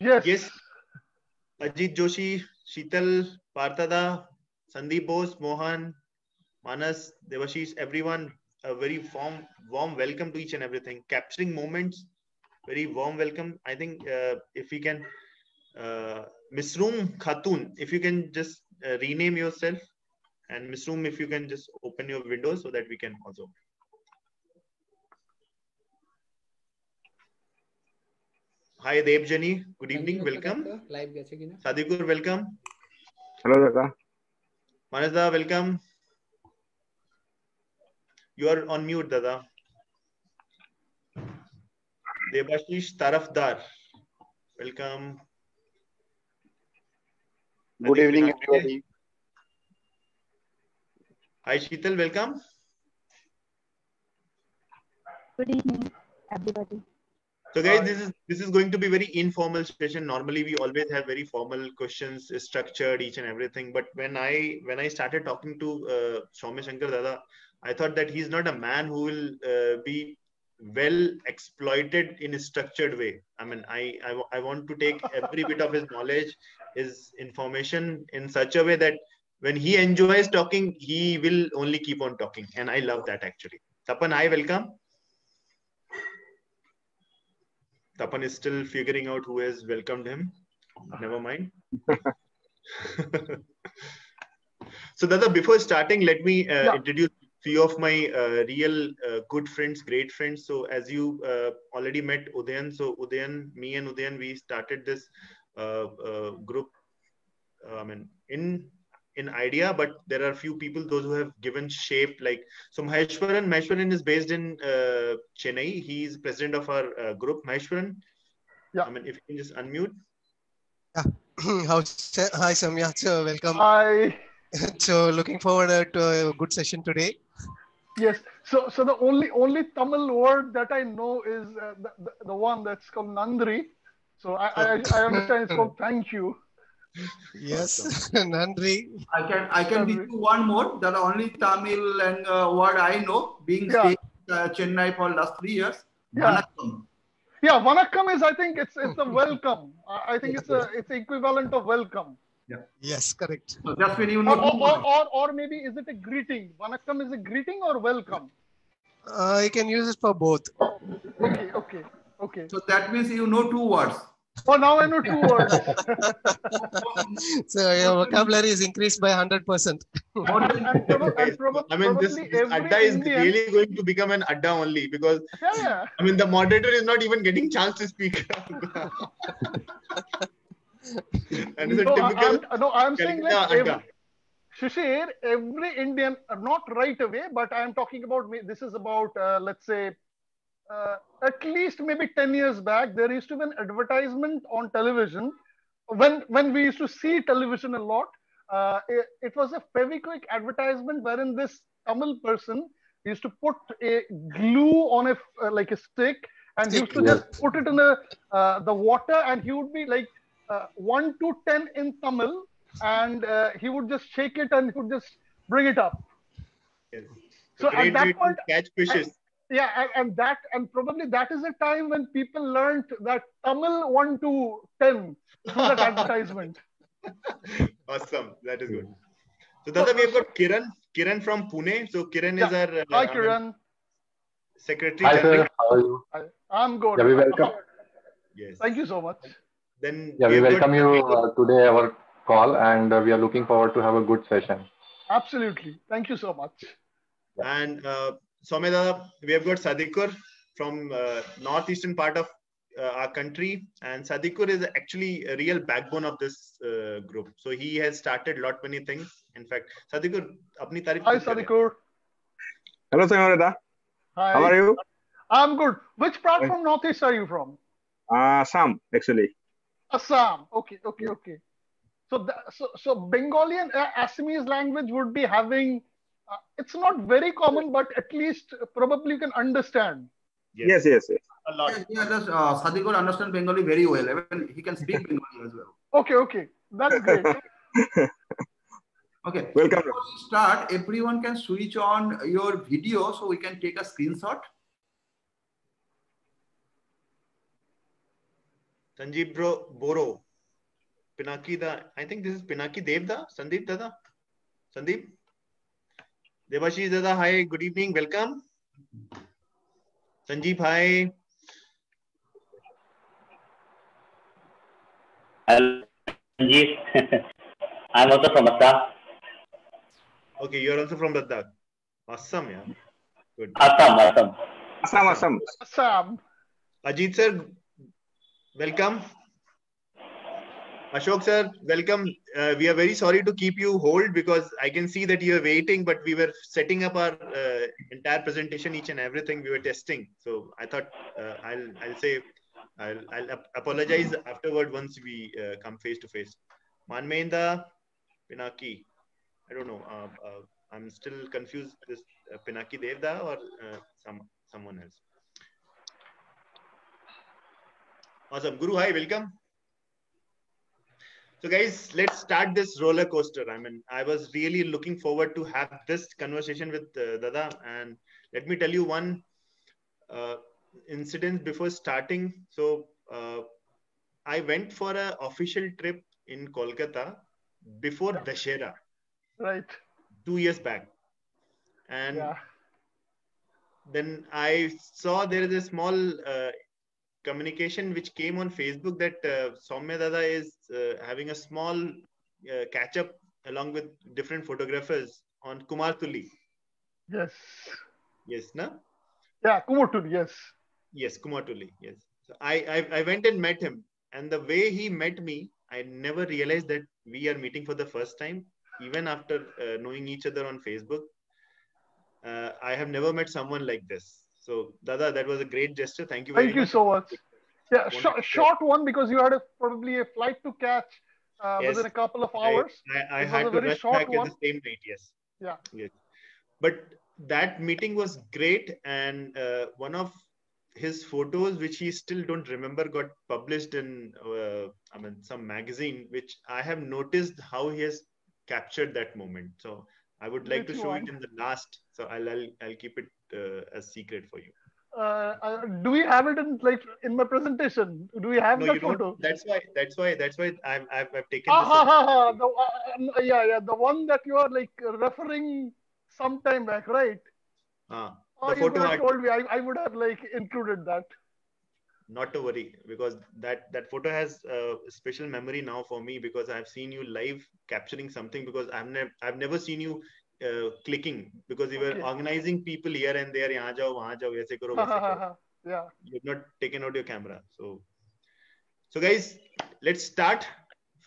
Yes. Yes. Ajit Joshi, Sheetal, Parthada, Sandeep Bose, Mohan, Manas, Devashish, everyone, a very warm, warm welcome to each and everything. Capturing moments, very warm welcome. I think uh, if we can, uh, Misroom Khatun, if you can just uh, rename yourself, and Misroom, if you can just open your window so that we can also. Hi Devjani, good evening, welcome. Live. Sadikur, welcome. Hello Dada. Manasda, welcome. You are on mute, Dada. Devashish, Tarafdar, welcome. Good evening, everybody. Hi Sheetal, welcome. Good evening, everybody. So guys, this is this is going to be very informal session. Normally, we always have very formal questions, structured each and everything. But when I when I started talking to uh, Soumya Shankar Dada, I thought that he's not a man who will uh, be well exploited in a structured way. I mean, I, I I want to take every bit of his knowledge, his information in such a way that when he enjoys talking, he will only keep on talking, and I love that actually. Tapan, hi, welcome. Tapan is still figuring out who has welcomed him. Never mind. so, Dada, before starting, let me uh, Yeah. introduce few of my uh, real uh, good friends, great friends. So, as you uh, already met Udayan, so Udayan, me and Udayan, we started this uh, uh, group. I mean, in in idea, but there are few people those who have given shape. Like so, Maheshwaran. Maheshwaran is based in uh, Chennai. He's president of our uh, group. Maheshwaran. Yeah. I mean, if you can just unmute. How, hi Samya, so welcome. Hi. So looking forward uh, to a good session today. yes. So so the only only Tamil word that I know is uh, the, the the one that's called Nandri. So I I, I understand it's called thank you. Yes, Nandri. I can I can give you one more. That only Tamil and uh, word I know, being Yeah. in uh, Chennai for last three years. Yeah. Vanakkam. Yeah, vanakkam is I think it's it's a welcome. I I think it's a it's equivalent of welcome. Yeah. Yes, correct. So that's when you Or, know. or, or, or, or maybe is it a greeting? Vanakkam is a greeting or welcome? Uh, you can use it for both. Okay, okay, okay. So that means you know two words. Oh, now I know two words. So your vocabulary is increased by 100%. And, proba- and proba- I mean, this, probably this adda is Indian- really going to become an adda only because Yeah, yeah. I mean the moderator is not even getting chance to speak. and it's a No, I- typical I'm, no, I'm saying like every. Shishir, every Indian, not right away, but I'm talking about, me- this is about, uh, let's say, uh, at least maybe 10 years back, there used to be an advertisement on television. When, when we used to see television a lot, uh, it, it was a Fevikwik advertisement wherein this Tamil person used to put a glue on a, f- uh, like a stick and he used to just put it in the, uh, the water and he would be like uh, 1 to 10 in Tamil and uh, he would just shake it and he would just bring it up. Yes. So A great at that point, catch fishes. Yeah, and, and that and probably that is a time when people learned that Tamil 1 to 10 through that advertisement. awesome. That is good. So Dada, we have got Kiran. Kiran from Pune. So Kiran is our uh, Hi, I mean, Kiran. secretary Hi general. sir, how are you? I'm good. Yeah, we welcome. Yes. Thank you so much. Then Yeah, we have got welcome you uh, today our call, and uh, we are looking forward to have a good session. Absolutely. Thank you so much. And uh, Someda, we have got Sadikur from uh, northeastern part of uh, our country, and Sadikur is actually a real backbone of this uh, group. So he has started a lot many things. In fact, Sadikur, apni tarif. Hi, Sadikur. Hello, Senorita. Hi. How are you? I'm good. Which part from northeast are you from? Uh, Assam, actually. Assam. Okay. Okay. Okay. So, the, so, so Bengali and uh, Assamese language would be having it's not very common, but at least probably you can understand. Yes, yes, yes. yes. A lot. Yes, yeah, yes, uh, Sadiq will understand Bengali very well. Even he can speak Bengali as well. Okay, okay. That's great. okay. Welcome. Before we start, everyone can switch on your video so we can take a screenshot. Sanjeev bro, Boro, Pinaki da. I think this is Pinaki Devda, Sandeep Dada, Sandeep. Devashish Dada. Hi. Good evening. Welcome. Sanjeev. Hi. Hello, Sanjeev. I'm also from Assam. Okay, you're also from Ladakh. Awesome, yeah. Good. Assam, Assam. Assam, Assam. Assam. Ajit sir, welcome. Ashok sir, welcome. Uh, we are very sorry to keep you hold because I can see that you are waiting, but we were setting up our uh, entire presentation, each and everything we were testing. So I thought uh, I'll I'll say I'll I'll ap- apologize afterward once we uh, come face to face. Manmenda Pinaki, I don't know. Uh, uh, I'm still confused. This Pinaki Devda or some someone else. Awesome. Guru, hi, welcome. So, guys, let's start this roller coaster. I mean, I was really looking forward to have this conversation with uh, Dada. And let me tell you one uh, incident before starting. So, uh, I went for an official trip in Kolkata before Dashera, Right. two years back. And Yeah. then I saw there is a small uh, communication which came on Facebook that uh, Soumya Dada is having a small uh, catch up along with different photographers on Kumartuli. Yes. Yes, na? Yeah. Kumotul. Yes. Yes, Kumartuli. Yes. So I, I I went and met him, and the way he met me, I never realized that we are meeting for the first time, even after uh, knowing each other on Facebook. Uh, I have never met someone like this. So, Dada, that was a great gesture. Thank you very much. Thank you much. so much. Yeah. Short, short one because you had a, probably a flight to catch uh, Yes. within a couple of hours. I, I was had a to very rush short back one. at the same night. Yes. Yeah. Yes. But that meeting was great, and uh, one of his photos, which he still don't remember, got published in uh, I mean some magazine, which I have noticed how he has captured that moment. So I would like to show one? it in the last. So I'll I'll, I'll keep it uh, as secret for you. Uh, uh, do we have it in like in my presentation? Do we have No, that photo? don't. That's why. That's why. That's why I've I've, I've taken Ah, this. ha, ha, ha. The, uh, yeah, yeah, the one that you are like referring some time back, right? Ah, Oh, the could photo art. told me. I, I would have like included that. not to worry because that that photo has a special memory now for me because i've seen you live capturing something because i've never i've never seen you uh, clicking because you were Okay. organizing people here and there yahan jao wahan jao aise karo Ha, waise ha, ha, karo yeah. you've not taken out your camera so so guys let's start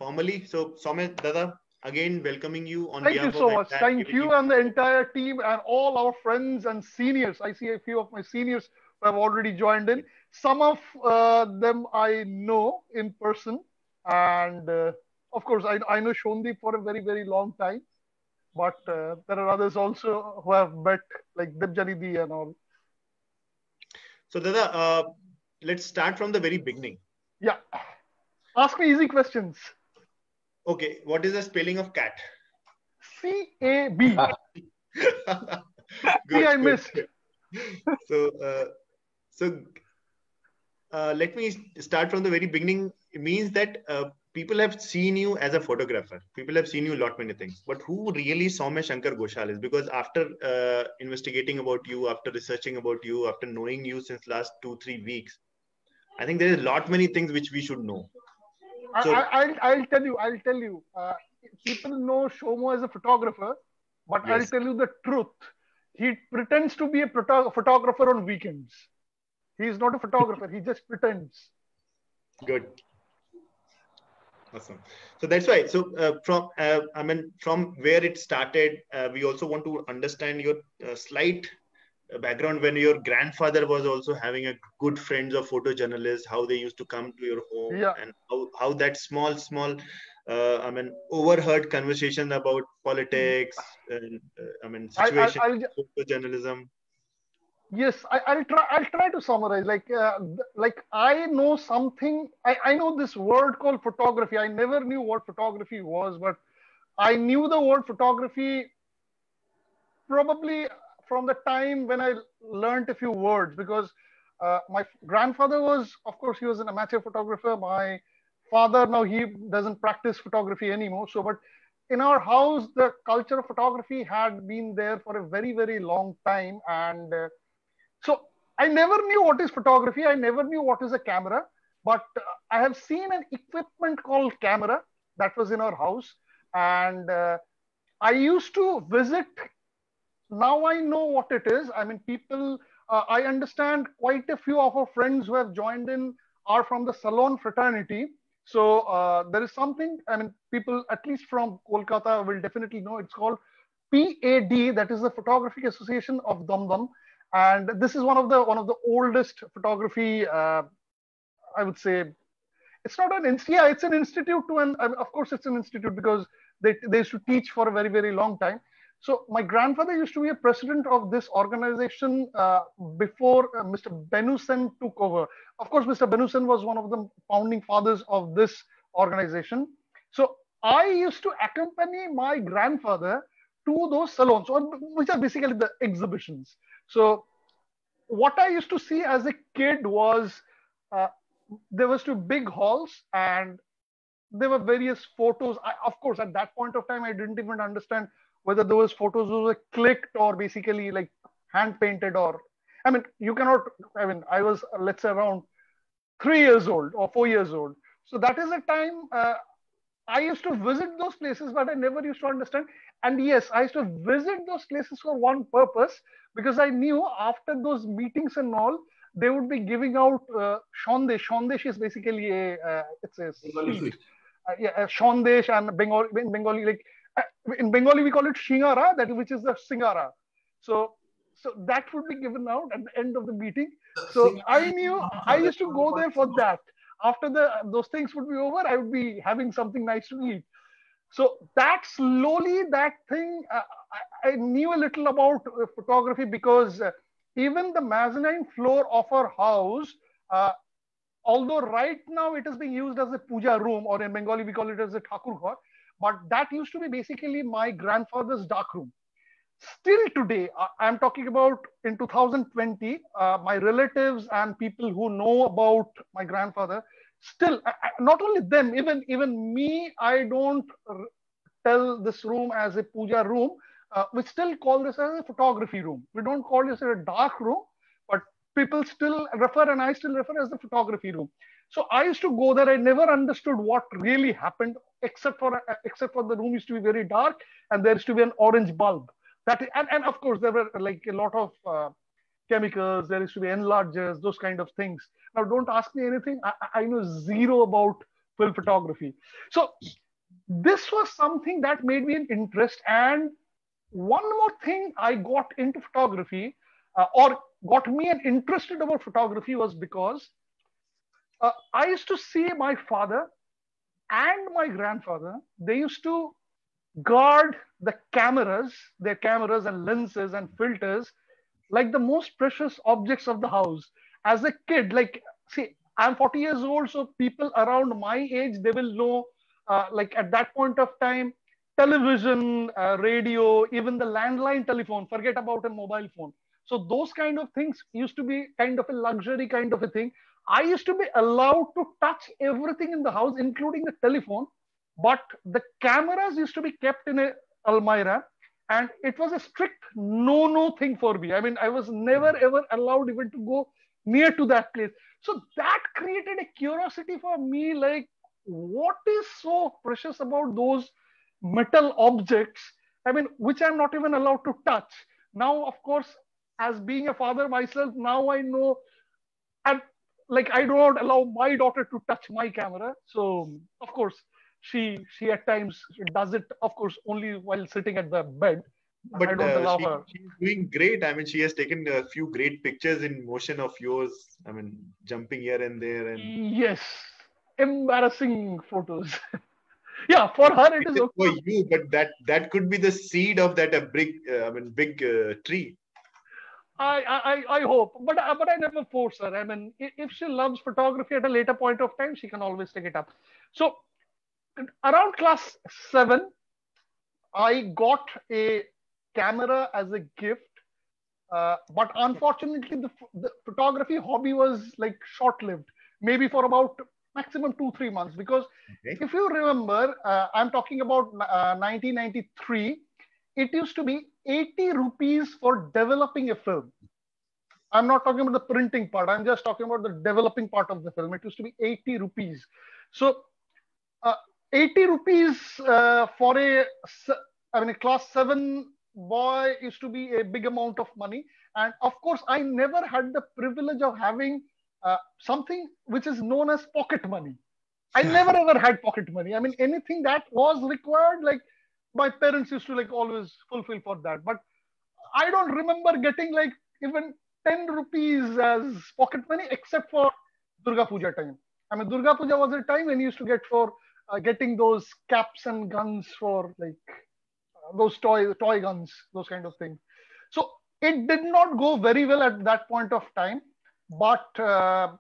formally so Soumya dada again welcoming you on Thank you so much. Thank you and the entire team and all our friends and seniors. I see a few of my seniors who have already joined in. Some of uh, them I know in person. And uh, of course, I, I know Shondeep for a very, very long time. But uh, there are others also who have met, like Debjanidhi and all. so dada uh, let's start from the very beginning Yeah. Ask me easy questions. okay what is the spelling of cat C A B. good, I missed. So, uh, so uh, let me start from the very beginning. It means that uh, people have seen you as a photographer. People have seen you a lot many things. But who really Soumya Shankar Ghosal is? Because after uh, investigating about you, after researching about you, after knowing you since last two three weeks, I think there is a lot many things which we should know. So- I, I'll, I'll tell you, I'll tell you. Uh, people know Shomo as a photographer, but I'll tell you the truth. He pretends to be a photo- photographer on weekends. He's not a photographer. he just pretends. Good. Awesome. So that's why. So uh, from uh, I mean from where it started, uh, we also want to understand your uh, slight uh, background when your grandfather was also having a good friends of photojournalists, how they used to come to your home, Yeah. and how, how that small small. Uh, I mean, overheard conversation about politics, and uh, I mean, I, I, situation, I'll, ju- photojournalism. Yes, I, I'll try. I'll try to summarize. Like, uh, like I know something. I, I know this word called photography. I never knew what photography was, but I knew the word photography probably from the time when I learned a few words because Uh, my grandfather was, of course, he was an amateur photographer. My father now he doesn't practice photography anymore. So, but in our house, the culture of photography had been there for a very, very long time, and uh, so I never knew what is photography. I never knew what is a camera, but uh, I have seen an equipment called camera that was in our house, and uh, I used to visit. Now I know what it is. I mean, people. Uh, I understand quite a few of our friends who have joined in are from the Salon fraternity. So uh, there is something. I mean, people at least from Kolkata will definitely know. It's called PAD. That is the Photographic Association of Dum Dum and this is one of the one of the oldest photography uh, i would say it's not an yeah it's an institute to an of course it's an institute because they, they used to teach for a very very long time. So my grandfather used to be a president of this organization uh, before uh, mr Benu Sen took over. Of course mr Benu Sen was one of the founding fathers of this organization. So i used to accompany my grandfather to those salons which are basically the exhibitions so what I used to see as a kid was uh, there was two big halls and there were various photos. I, of course, at that point of time, I didn't even understand whether those photos were clicked or basically like hand painted or, I mean, you cannot, I mean, I was, let's say around three years old or four years old. So that is a time uh, I used to visit those places, but I never used to understand. And yes, I used to visit those places for one purpose because I knew after those meetings and all, they would be giving out uh, Shondesh. Shondesh is basically a uh, it's a sweet. Uh, yeah, uh, Shondesh and Bengali, in Bengali like uh, in Bengali we call it Shingara, that which is the Singara. So so that would be given out at the end of the meeting. So I knew I used to go there for that. After the those things would be over, I would be having something nice to eat. So that slowly, that thing, uh, I, I, knew a little about uh, photography because uh, even the mezzanine floor of our house, uh, although right now it is being used as a puja room, or in Bengali we call it as a thakur ghar, but that used to be basically my grandfather's dark room. Still today, I'm talking about in 2020, uh, my relatives and people who know about my grandfather, still not only them even even me i don't tell this room as a puja room. Uh, we still call this as a photography room. We don't call this a dark room but people still refer and i still refer as the photography room. So i used to go there. I never understood what really happened except for uh, except for the room used to be very dark and there used to be an orange bulb. That and, and of course there were like a lot of uh, chemicals, there used to be enlargers, those kind of things. Now, don't ask me anything. I, I know zero about film photography. So this was something that made me an interest. And one more thing I got into photography uh, or got me an interested about photography was because uh, I used to see my father and my grandfather, they used to guard the cameras, their cameras and lenses and filters like the most precious objects of the house. As a kid, like, see, I'm 40 years old, so people around my age, they will know, uh, like at that point of time, television, uh, radio, even the landline telephone, forget about a mobile phone. So those kind of things used to be kind of a luxury kind of a thing. I used to be allowed to touch everything in the house, including the telephone, but the cameras used to be kept in a almirah and it was a strict no no thing for me. I mean i was never hmm. ever allowed even to go near to that place. So that created a curiosity for me like what is so precious about those metal objects i mean which i'm not even allowed to touch? Now of course as being a father myself now i know and like i do not allow my daughter to touch my camera. So of course she she at times does it of course only while sitting at the bed but I don't uh, allow she, her. she's doing great i mean she has taken a few great pictures in motion of yours i mean jumping here and there and yes embarrassing photos yeah for her it is okay. for you but that that could be the seed of that a big uh, i mean big uh, tree I, I I hope, but uh, but I never force her. I mean, if she loves photography at a later point of time, she can always take it up. So around class seven, I got a camera as a gift Uh, but unfortunately, the, the photography hobby was like short-lived, maybe for about maximum two three months. Because Okay. if you remember, uh, I'm talking about uh, 1993. It used to be 80 rupees for developing a film. I'm not talking about the printing part. I'm just talking about the developing part of the film. It used to be 80 rupees. So, uh, 80 rupees uh, for a, I mean, a class seven boy used to be a big amount of money. And of course, I never had the privilege of having uh, something which is known as pocket money. I never ever had pocket money. I mean, anything that was required, like my parents used to like always fulfill for that. But I don't remember getting like even 10 rupees as pocket money except for Durga Puja time. I mean, Durga Puja was a time when you used to get for uh, getting those caps and guns for like uh, those toy toy guns, those kind of things. So it did not go very well at that point of time, but uh,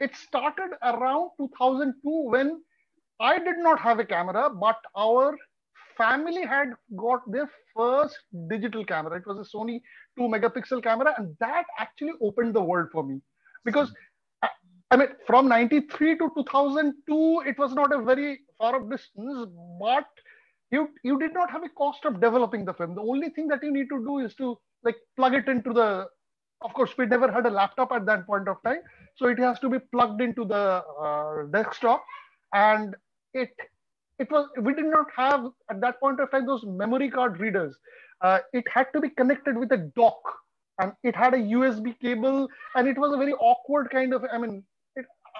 it started around 2002 when I did not have a camera, but our family had got their first digital camera. It was a Sony 2 megapixel camera, and that actually opened the world for me because I, mean, from 93 to 2002, it was not a very far off distance, but you you did not have a cost of developing the film. The only thing that you need to do is to like plug it into the. Of course, we never had a laptop at that point of time, so it has to be plugged into the uh, desktop, and it it was we did not have at that point of time those memory card readers. Uh, it had to be connected with a dock, and it had a USB cable, and it was a very awkward kind of. I mean,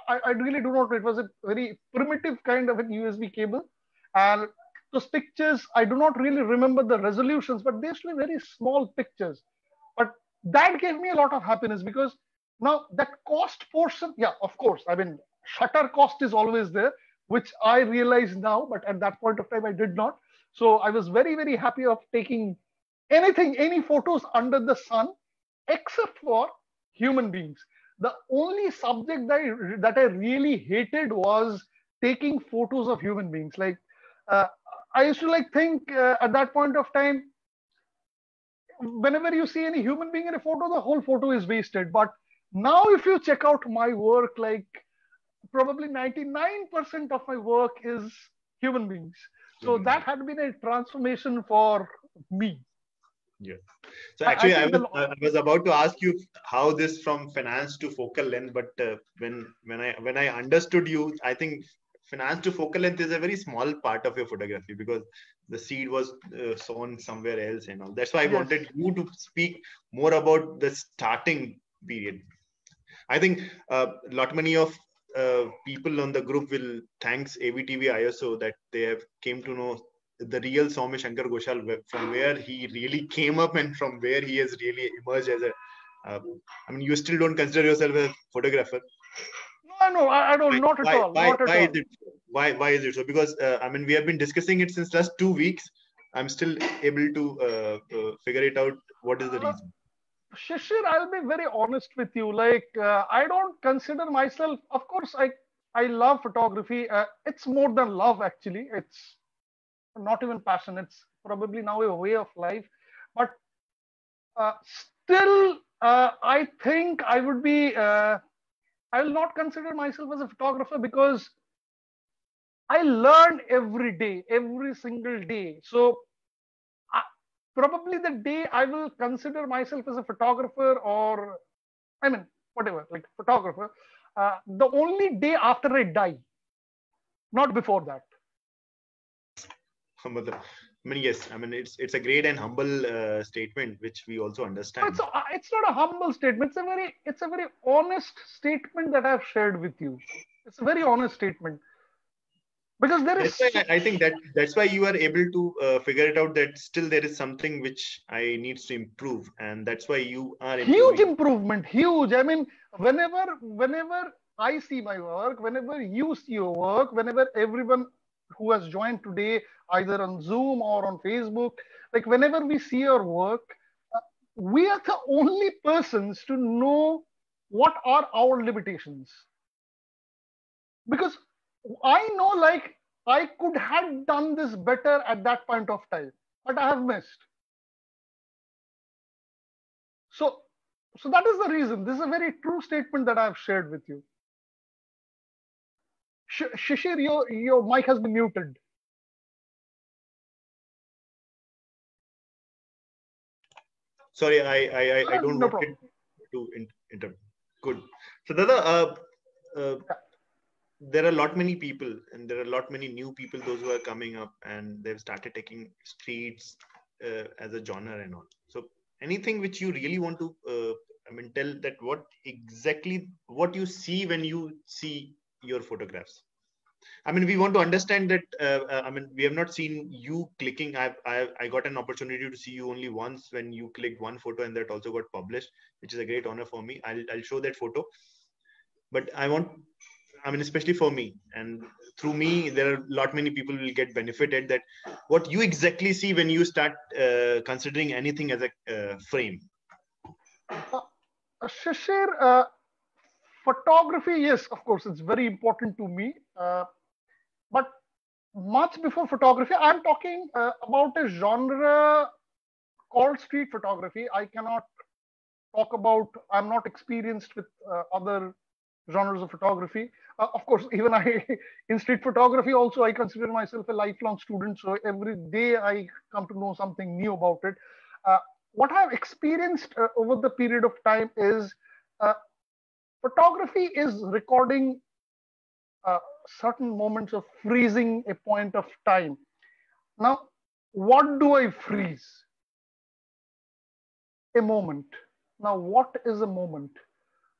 I, I really do not know. It was a very primitive kind of a USB cable, and those pictures I do not really remember the resolutions, but they to very small pictures. But that gave me a lot of happiness because now that cost portion, yeah, of course. I mean, shutter cost is always there, which I realize now, but at that point of time I did not. So I was very, very happy of taking anything, any photos under the sun, except for human beings. The only subject that I, that I really hated was taking photos of human beings. Like uh, I used to like think uh, at that point of time, whenever you see any human being in a photo, the whole photo is wasted. But now, if you check out my work, like probably 99% of my work is human beings. So Mhm. that had been a transformation for me. Yeah so I- I actually, I, was, I was about to ask you how this from finance to focal length, but uh, when when I when I understood you, I think finance to focal length is a very small part of your photography because the seed was uh, sown somewhere else and all. That's why I Yes. wanted you to speak more about the starting period. I think uh, lot many of uh, people on the group will thanks AVTV ISO that they have came to know the real Soumya Shankar Ghosal from where he really came up and from where he has really emerged as a. Uh, I mean, you still don't consider yourself a photographer. No, no, I, I don't, not at why, all. Why, not at why all. is it? so? Why, why is it so? Because uh, I mean, we have been discussing it since last two weeks. I'm still able to uh, uh, figure it out. What is the Uh, reason? Shishir, I'll be very honest with you. Like, uh, I don't consider myself, of course, I, I love photography. Uh, it's more than love, actually. It's not even passion. It's probably now a way of life. But uh, still, uh, I think I would be, uh, I will not consider myself as a photographer because I learn every day, every single day. So, probably the day I will consider myself as a photographer or, I mean, whatever, like photographer, uh, the only day after I die, not before that. I mean, yes. I mean, it's it's a great and humble uh, statement, which we also understand. It's, a, it's not a humble statement. It's a very, it's a very honest statement that I've shared with you. It's a very honest statement because there is That's why I think that that's why you are able to uh, figure it out that still there is something which I needs to improve, and that's why you are huge improvement huge i mean whenever whenever i see my work whenever you see your work whenever everyone who has joined today either on zoom or on facebook like whenever we see your work uh, we are the only persons to know what are our limitations because i know like i could have done this better at that point of time but i have missed So, so that is the reason. This is a very true statement that I've shared with you. Sh- Shishir, your, your mic has been muted. Sorry, I I I, I don't no want problem. to interrupt. Good. So Dada, uh, uh, there are a lot many people, and there are a lot many new people. Those who are coming up, and they've started taking streets uh, as a genre and all. So anything which you really want to, uh, I mean, tell that what exactly what you see when you see your photographs. I mean, we want to understand that. Uh, uh, I mean, we have not seen you clicking. I, I I got an opportunity to see you only once when you clicked one photo, and that also got published, which is a great honor for me. I'll I'll show that photo. But I want, I mean, especially for me, and through me, there are a lot many people will get benefited. That what you exactly see when you start uh, considering anything as a uh, frame. Uh, Shishir, uh, photography, yes, of course, it's very important to me. Uh, but much before photography, I'm talking uh, about a genre called street photography. I cannot talk about, I'm not experienced with uh, other genres of photography. Uh, of course, even I, in street photography, also, I consider myself a lifelong student. So every day I come to know something new about it. Uh, what I've experienced uh, over the period of time is uh, photography is recording uh, certain moments of freezing a point of time. Now, what do I freeze? A moment. Now, what is a moment?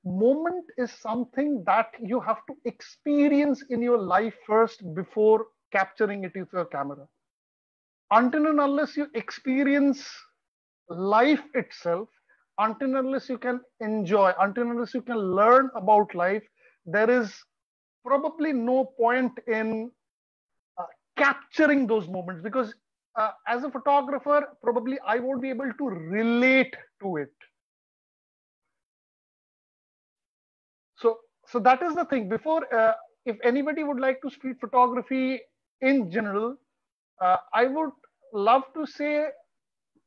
Moment is something that you have to experience in your life first before capturing it with your camera. Until and unless you experience life itself, until unless you can enjoy, until unless you can learn about life, there is probably no point in uh, capturing those moments because uh, as a photographer, probably I won't be able to relate to it. So, so that is the thing. Before, uh, if anybody would like to street photography in general, uh, I would love to say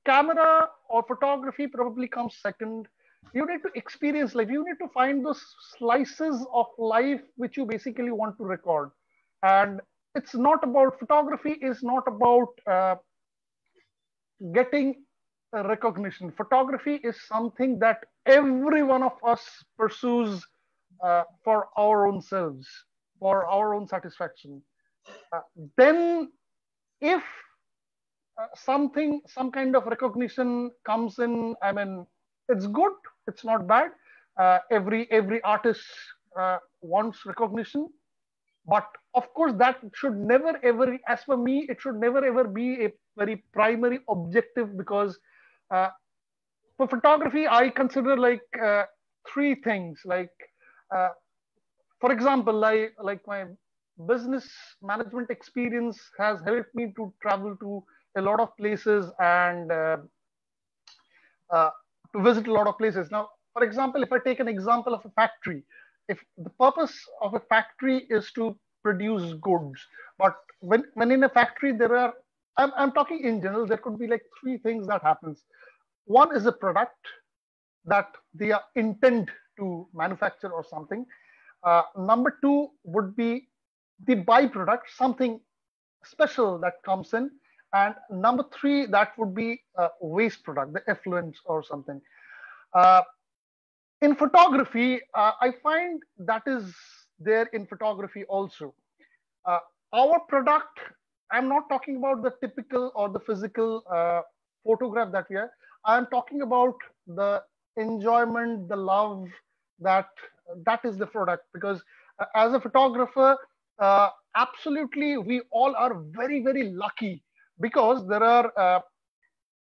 camera or photography probably comes second. You need to experience life. You need to find those slices of life which you basically want to record. And it's not about photography is not about uh, getting a recognition. Photography is something that every one of us pursues uh, for our own selves, for our own satisfaction. Uh, then, if uh, something, some kind of recognition comes in, I mean, it's good. It's not bad. Uh, every every artist uh, wants recognition, but of course that should never ever, as for me, it should never ever be a very primary objective because uh, for photography, I consider like uh, three things. Like, for example, like my business management experience has helped me to travel to a lot of places and uh, uh, to visit a lot of places. Now, for example, if I take an example of a factory, if the purpose of a factory is to produce goods, but when, when in a factory there are, I'm, I'm talking in general, there could be like three things that happens. One is a product that they are intend to manufacture or something. Uh, number two would be the byproduct, something special that comes in. And number three, that would be a waste product, the effluents or something. Uh, in photography, uh, I find that is there in photography also. Uh, our product, I'm not talking about the typical or the physical uh, photograph that we have. I'm talking about the enjoyment, the love that that is the product. Because uh, as a photographer, uh, absolutely, we all are very, very lucky because there are uh,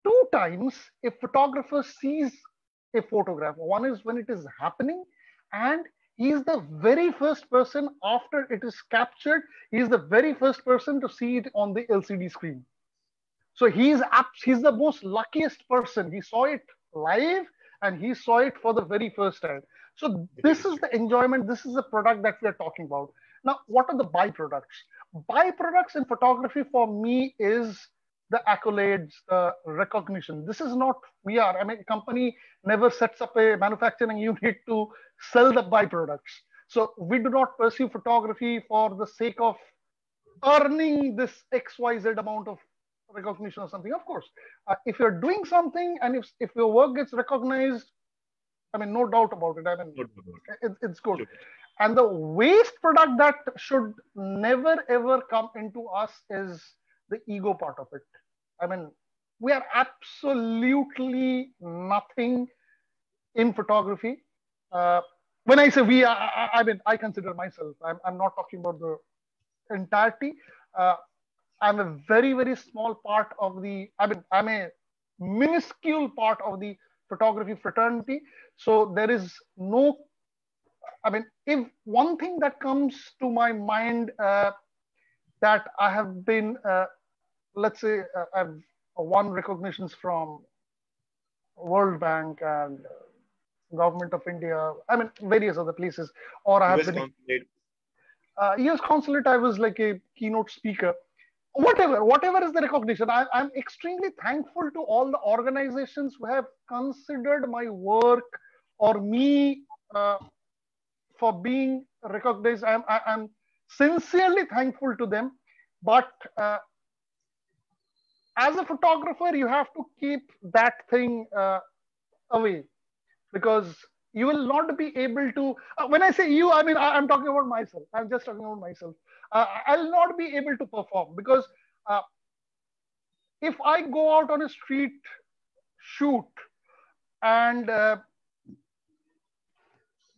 two times a photographer sees a photograph. One is when it is happening, and he is the very first person after it is captured. He is the very first person to see it on the LCD screen. So he is he's the most luckiest person. He saw it live and he saw it for the very first time. So this is the enjoyment. This is the product that we are talking about. Now, what are the byproducts? Byproducts in photography for me is the accolades, the recognition. This is not we are. I mean, a company never sets up a manufacturing unit to sell the byproducts. So we do not pursue photography for the sake of earning this XYZ amount of recognition or something. Of course, uh, if you're doing something and if, if your work gets recognized, I mean, no doubt about it. I mean, it, it's good. And the waste product that should never ever come into us is the ego part of it. I mean, we are absolutely nothing in photography. Uh, when I say we, I, I, mean, I consider myself, I'm, I'm not talking about the entirety. Uh, I'm a very, very small part of the, I mean, I'm a minuscule part of the photography fraternity. So there is no, I mean, if one thing that comes to my mind uh, that I have been, uh, let's say, uh, I've won recognitions from World Bank and government of India, I mean, various other places, or I have US been. Consulate. Uh, US consulate, I was like a keynote speaker. Whatever, whatever is the recognition, I, I'm extremely thankful to all the organizations who have considered my work or me uh, for being recognized. I'm, I, am sincerely thankful to them. But uh, as a photographer, you have to keep that thing uh, away because you will not be able to uh, when i say you i mean I, am talking about myself i'm just talking about myself uh, i'll not be able to perform because uh, if i go out on a street shoot and uh,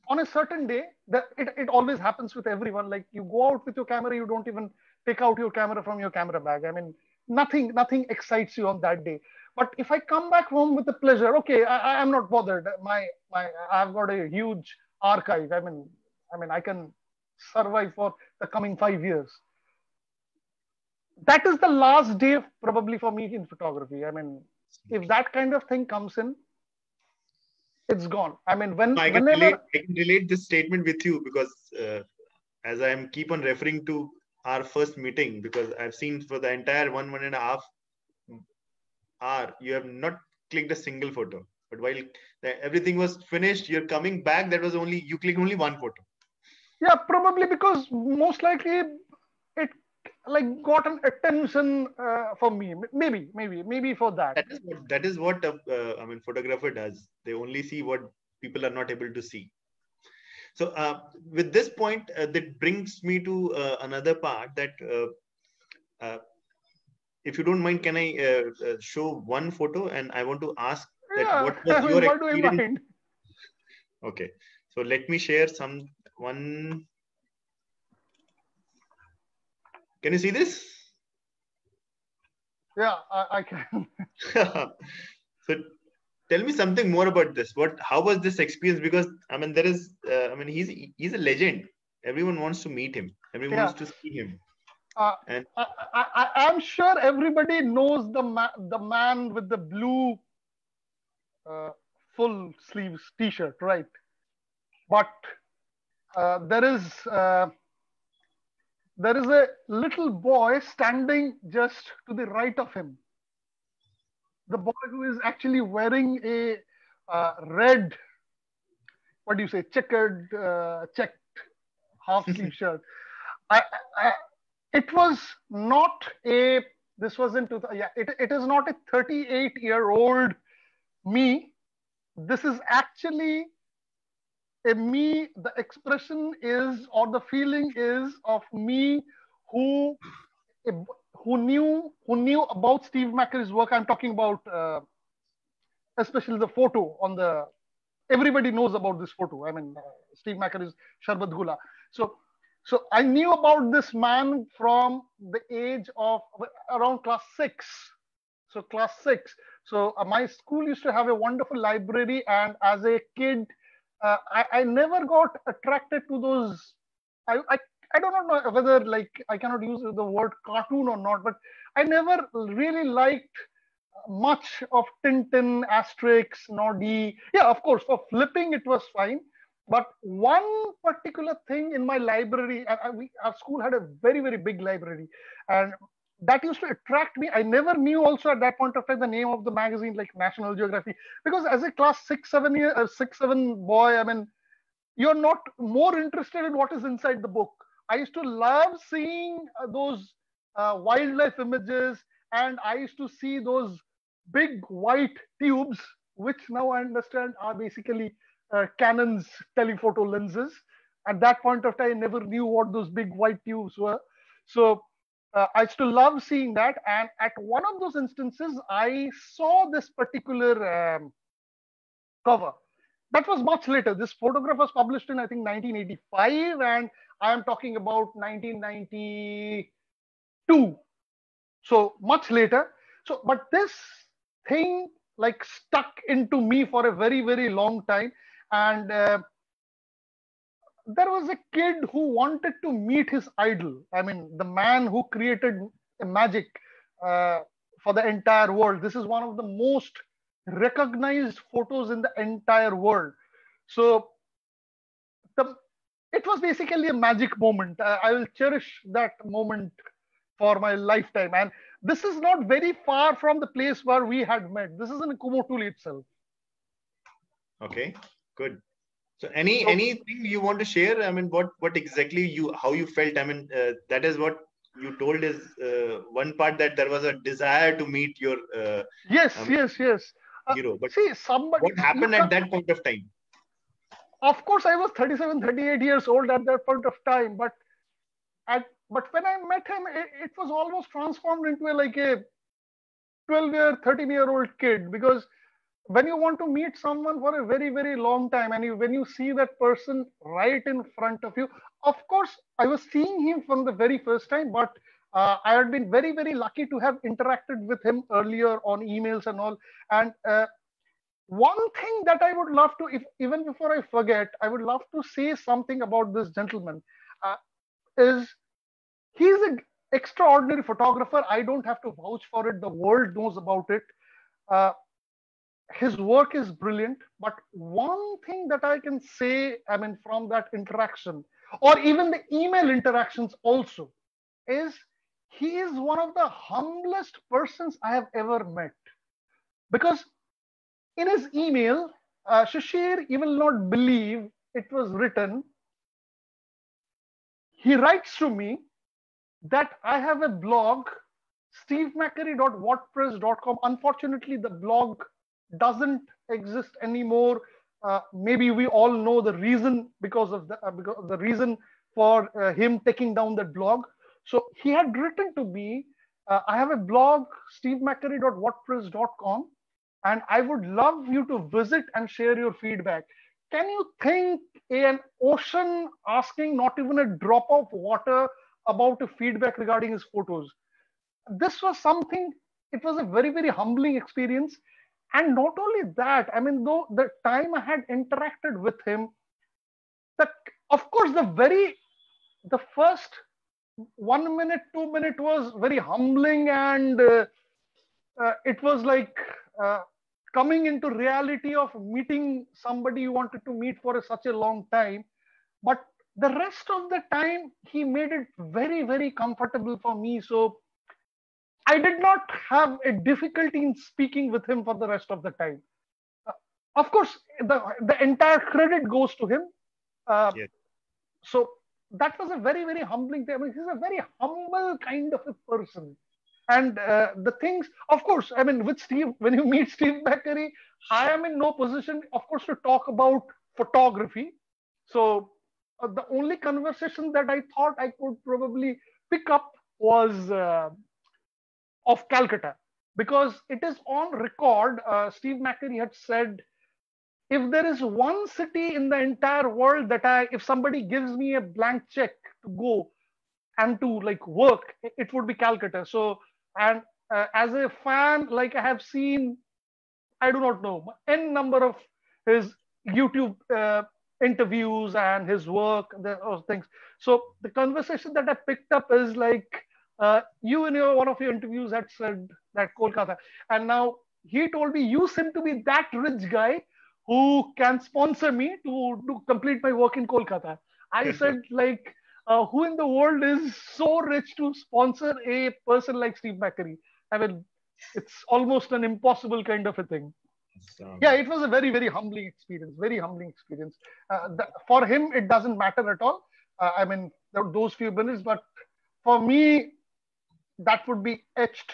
on a certain day that it, it always happens with everyone like you go out with your camera you don't even take out your camera from your camera bag i mean nothing nothing excites you on that day but if I come back home with the pleasure, okay, I, am not bothered. My my I've got a huge archive. I mean, I mean, I can survive for the coming five years. That is the last day probably for me in photography. I mean, if that kind of thing comes in, it's gone. I mean, when I can, whenever... relate, I can relate this statement with you because uh, as I am keep on referring to our first meeting because I've seen for the entire one one and a half hour you have not clicked a single photo but while everything was finished you're coming back that was only you clicked only one photo yeah probably because most likely like got an attention uh, for me. Maybe maybe maybe for that. That is what, that is what a, uh, i mean photographer does. They only see what people are not able to see. So uh, with this point uh, that brings me to uh, another part that uh, if you don't mind, can I uh, uh, show one photo and I want to ask that what was your experience? Okay, so let me share some one. Can you see this? Yeah, I, I can. so tell me something more about this. What? How was this experience? Because I mean, there is. Uh, I mean, he's he's a legend. Everyone wants to meet him. Everyone yeah. wants to see him. Uh, and I, am sure everybody knows the ma- the man with the blue uh, full sleeves T-shirt, right? But uh, there is uh, there is a little boy standing just to the right of him. The boy who is actually wearing a uh, red, what do you say, checkered, uh, checked half sleeve shirt. I, I, it was not a this was in two, yeah it, it is not a 38 year old me this is actually a me the expression is or the feeling is of me who who knew who knew about steve McCurry's work i'm talking about uh, especially the photo on the everybody knows about this photo i mean uh, steve McCurry's sharbat gula so so I knew about this man from the age of around class six. So class six. So uh, my school used to have a wonderful library, and as a kid, uh, I, I, never got attracted to those. I, I I don't know whether like I cannot use the word cartoon or not, but I never really liked much of Tintin, Asterix, Noddy. Yeah, of course, for flipping it was fine. But one particular thing in my library, I, we, our school had a very, very big library. And that used to attract me. I never knew also at that point of time the name of the magazine like National Geography because as a class six, seven year, uh, six, seven boy, I mean, you're not more interested in what is inside the book. I used to love seeing uh, those uh, wildlife images, and I used to see those big white tubes, which now I understand are basically uh, Canon's telephoto lenses. At that point of time, I never knew what those big white tubes were. So uh, I used to love seeing that. And at one of those instances, I saw this particular um, cover. That was much later. This photograph was published in, I think, 1985, and I am talking about 1992. So much later. So, but this thing like stuck into me for a very, very long time. And uh, there was a kid who wanted to meet his idol. I mean, the man who created magic uh, for the entire world. This is one of the most recognized photos in the entire world. So the, it was basically a magic moment. Uh, I will cherish that moment for my lifetime. And this is not very far from the place where we had met. This is in Kumartuli itself. Okay, good. So any so, anything you want to share? I mean, what what exactly you how you felt? I mean, uh, that is what you told is uh, one part that there was a desire to meet your uh, yes um, yes yes uh, hero. But see, somebody what happened at that point of time? Of course, I was 37, 38 years old at that point of time. But at but when I met him, it, it was almost transformed into a, like a 12 year, 13 year old kid because when you want to meet someone for a very very long time and you, when you see that person right in front of you of course i was seeing him from the very first time but uh, i had been very very lucky to have interacted with him earlier on emails and all. And uh, one thing that i would love to if even before i forget i would love to say something about this gentleman uh, is he's an extraordinary photographer. I don't have to vouch for it. The world knows about it. Uh, his work is brilliant but one thing that i can say i mean from that interaction or even the email interactions also is he is one of the humblest persons i have ever met. Because in his email uh, shashir you will not believe it was written he writes to me that i have a blog stevemccurry.wordpress.com unfortunately the blog doesn't exist anymore. Uh, maybe we all know the reason because of the uh, because of the reason for uh, him taking down that blog. So he had written to me, uh, I have a blog, stevemccurry.wordpress.com, and I would love you to visit and share your feedback. Can you think an ocean asking not even a drop of water about a feedback regarding his photos? This was something, it was a very, very humbling experience and not only that i mean though the time i had interacted with him the of course the very the first one minute two minute was very humbling and uh, uh, it was like uh, coming into reality of meeting somebody you wanted to meet for such a long time. But the rest of the time he made it very very comfortable for me. So I did not have a difficulty in speaking with him for the rest of the time. Uh, of course, the, the entire credit goes to him. Uh, yeah. So that was a very, very humbling thing. I mean, he's a very humble kind of a person. And uh, the things, of course, I mean, with Steve, when you meet Steve McCurry, I am in no position, of course, to talk about photography. So uh, the only conversation that I thought I could probably pick up was uh, of Calcutta because it is on record. Uh, Steve McCurry had said, if there is one city in the entire world that I, if somebody gives me a blank check to go and to like work, it would be Calcutta. So, and uh, as a fan, like I have seen, I do not know, n number of his YouTube uh, interviews and his work, those things. So the conversation that I picked up is like, uh, you in your one of your interviews had said that Kolkata, and now he told me you seem to be that rich guy who can sponsor me to, to complete my work in Kolkata. I said like, uh, who in the world is so rich to sponsor a person like Steve McCurry? I mean, it's almost an impossible kind of a thing. Yeah, it was a very, very humbling experience. Very humbling experience. Uh, th- for him, it doesn't matter at all. Uh, I mean, those few minutes, but for me, that would be etched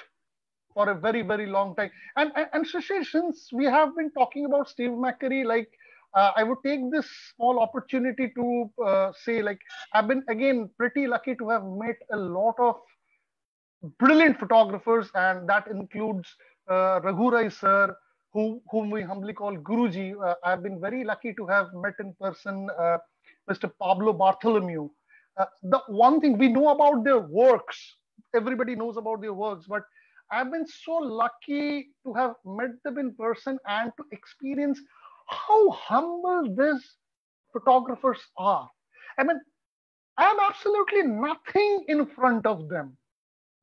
for a very, very long time. And and, and Shishir, since we have been talking about Steve McCurry, like uh, I would take this small opportunity to uh, say, like I've been again pretty lucky to have met a lot of brilliant photographers, and that includes uh, Raghu Rai sir, who, whom we humbly call Guruji. Uh, I've been very lucky to have met in person uh, Mr. Pablo Bartholomew. Uh, the one thing we know about their works, everybody knows about their works, but I've been so lucky to have met them in person and to experience how humble these photographers are. I mean, I'm absolutely nothing in front of them,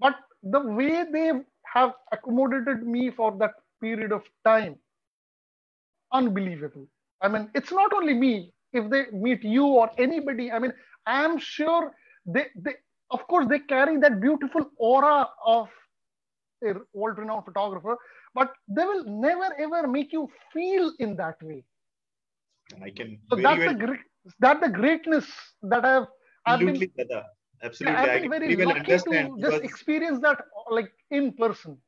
but the way they have accommodated me for that period of time, unbelievable. I mean, it's not only me. If they meet you or anybody, I mean, I'm sure they, they of course, they carry that beautiful aura of a world-renowned photographer, but they will never ever make you feel in that way. I can So that's well, the that the greatness that I've I've been, absolutely. Absolutely, I've I been can very well lucky understand to just experience that like in person.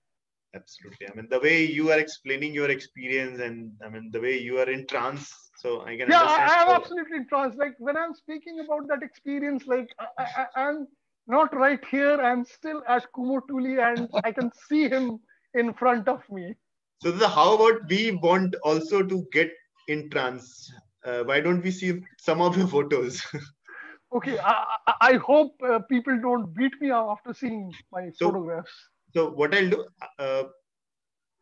absolutely. I mean, the way you are explaining your experience, and I mean, the way you are in trance. So I can Yeah. I, how- absolutely trans. Like when I'm speaking about that experience, like I, I, I'm not right here. I'm still at Kumartuli, and I can see him in front of me. So how about we want also to get in trance? Uh, why don't we see some of your photos? Okay, I, I, hope uh, people don't beat me after seeing my So- photographs. so what I'll do, uh,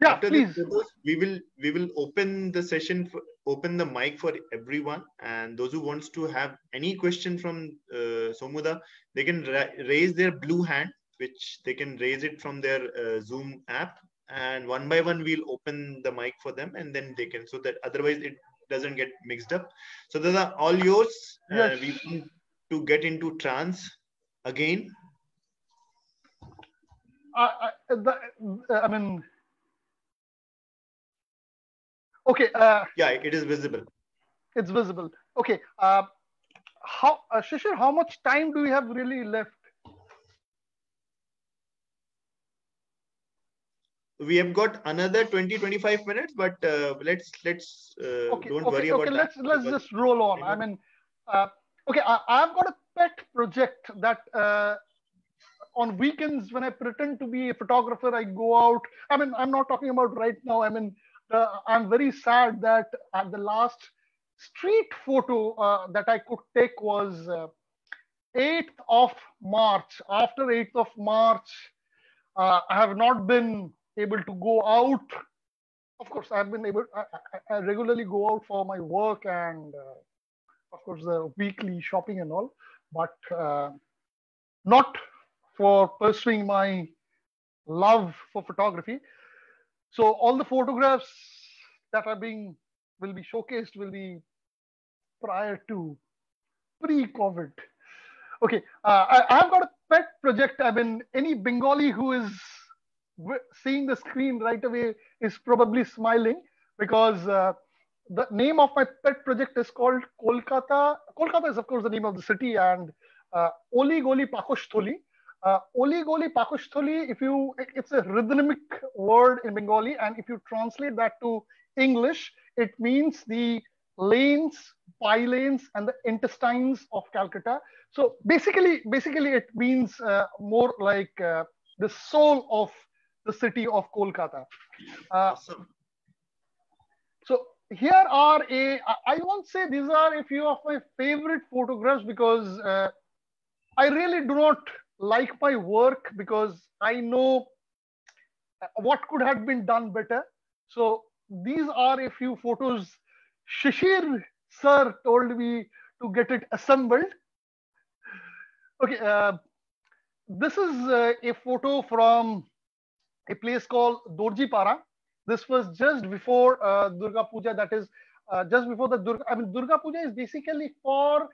Yeah, after please. the photos, we will we will open the session for open the mic for everyone, and those who wants to have any question from uh, Somuda, they can ra- raise their blue hand, which they can raise it from their uh, Zoom app, and one by one we'll open the mic for them, and then they can so that otherwise it doesn't get mixed up. So those are all yours. Uh, we want to get into trance again. I, I, the, I mean, okay, uh, Yeah, it is visible. it's visible. Okay, uh, how, uh, Shishir, how much time do we have really left? we have got another 20 25 minutes but uh, let's let's uh, Okay, don't okay, worry okay. about Let's that let's because- just roll on. I mean, uh, okay, I, I've got a pet project that uh, on weekends when I pretend to be a photographer, I go out. I mean, I'm not talking about right now. I mean, uh, I'm very sad that at the last street photo uh, that I could take was uh, 8th of March. After 8th of March, uh, I have not been able to go out. Of course, I've been able. I, I, I regularly go out for my work and, uh, of course, the weekly shopping and all, but uh, not for pursuing my love for photography. So all the photographs that are being will be showcased will be prior to pre-COVID. Okay, uh, I, I've got a pet project. I mean, any Bengali who is seeing the screen right away is probably smiling because uh, the name of my pet project is called Kolkata. Kolkata is, of course, the name of the city, and uh, Oli Goli Pakostholi. Uh, Oli Goli Pakostholi, if you, it's a rhythmic word in Bengali, and if you translate that to English, it means the lanes, bylanes, and the intestines of Calcutta. So basically, basically, it means uh, more like uh, the soul of the city of Kolkata. Uh, awesome so here are a, I won't say these are a few of my favorite photographs because uh, I really do not like my work because I know what could have been done better. So these are a few photos. Shishir sir told me to get it assembled. Okay, uh, this is uh, a photo from a place called Darjipara. This was just before uh, Durga Puja. That is uh, just before the Durga. I mean, Durga Puja is basically for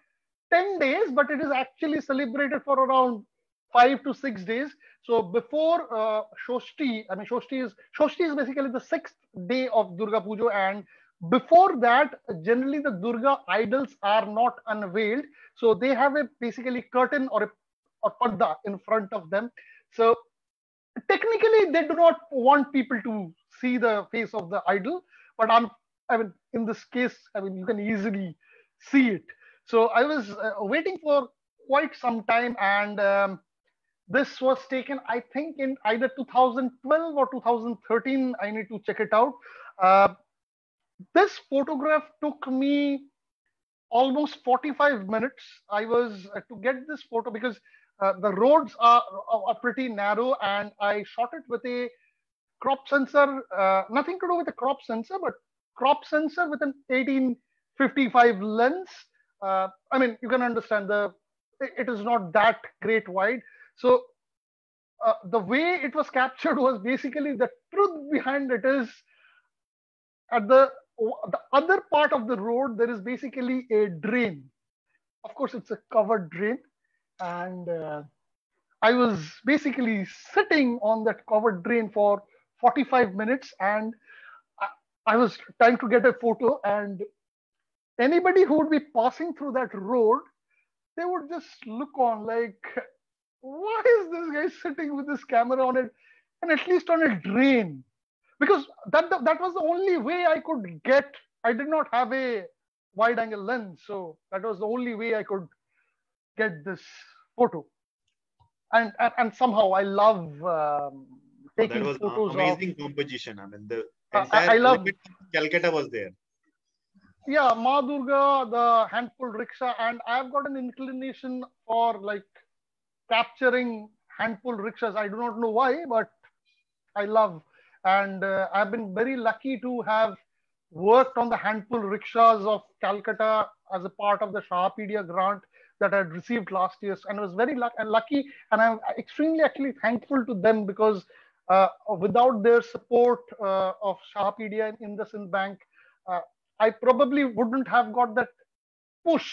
10 days, but it is actually celebrated for around five to six days. So before uh, Shoshti, I mean Shoshti is Shoshti is basically the sixth day of Durga Puja, and before that, generally the Durga idols are not unveiled, so they have a basically curtain or a or parda in front of them. So technically, they do not want people to see the face of the idol, but I'm I mean in this case, I mean you can easily see it. So I was uh, waiting for quite some time and. Um, this was taken, I think, in either 2012 or 2013. I need to check it out. Uh, this photograph took me almost 45 minutes. I was uh, to get this photo because uh, the roads are, are, pretty narrow and I shot it with a crop sensor, uh, nothing to do with the crop sensor, but crop sensor with an 1855 lens. Uh, I mean, you can understand the, it is not that great wide. So uh, the way it was captured was basically the truth behind it is at the the other part of the road there is basically a drain. Of course, it's a covered drain, and uh, I was basically sitting on that covered drain for 45 minutes, and I, I was trying to get a photo. And anybody who would be passing through that road, they would just look on like why is this guy sitting with this camera on it and at least on a drain? Because that that was the only way i could get i did not have a wide angle lens so that was the only way i could get this photo. And and, and somehow i love um, taking that was photos amazing of, composition. I mean the entire I- I love- calcutta was there. Yeah ma durga the handful rickshaw and i've got an inclination for like capturing handful rickshaws. I do not know why but i love. And uh, i've been very lucky to have worked on the handful rickshaws of calcutta as a part of the Sahapedia grant that i had received last year. And I was very luck- and lucky and i'm extremely actually thankful to them because uh, without their support uh, of in the Sindh bank uh, i probably wouldn't have got that push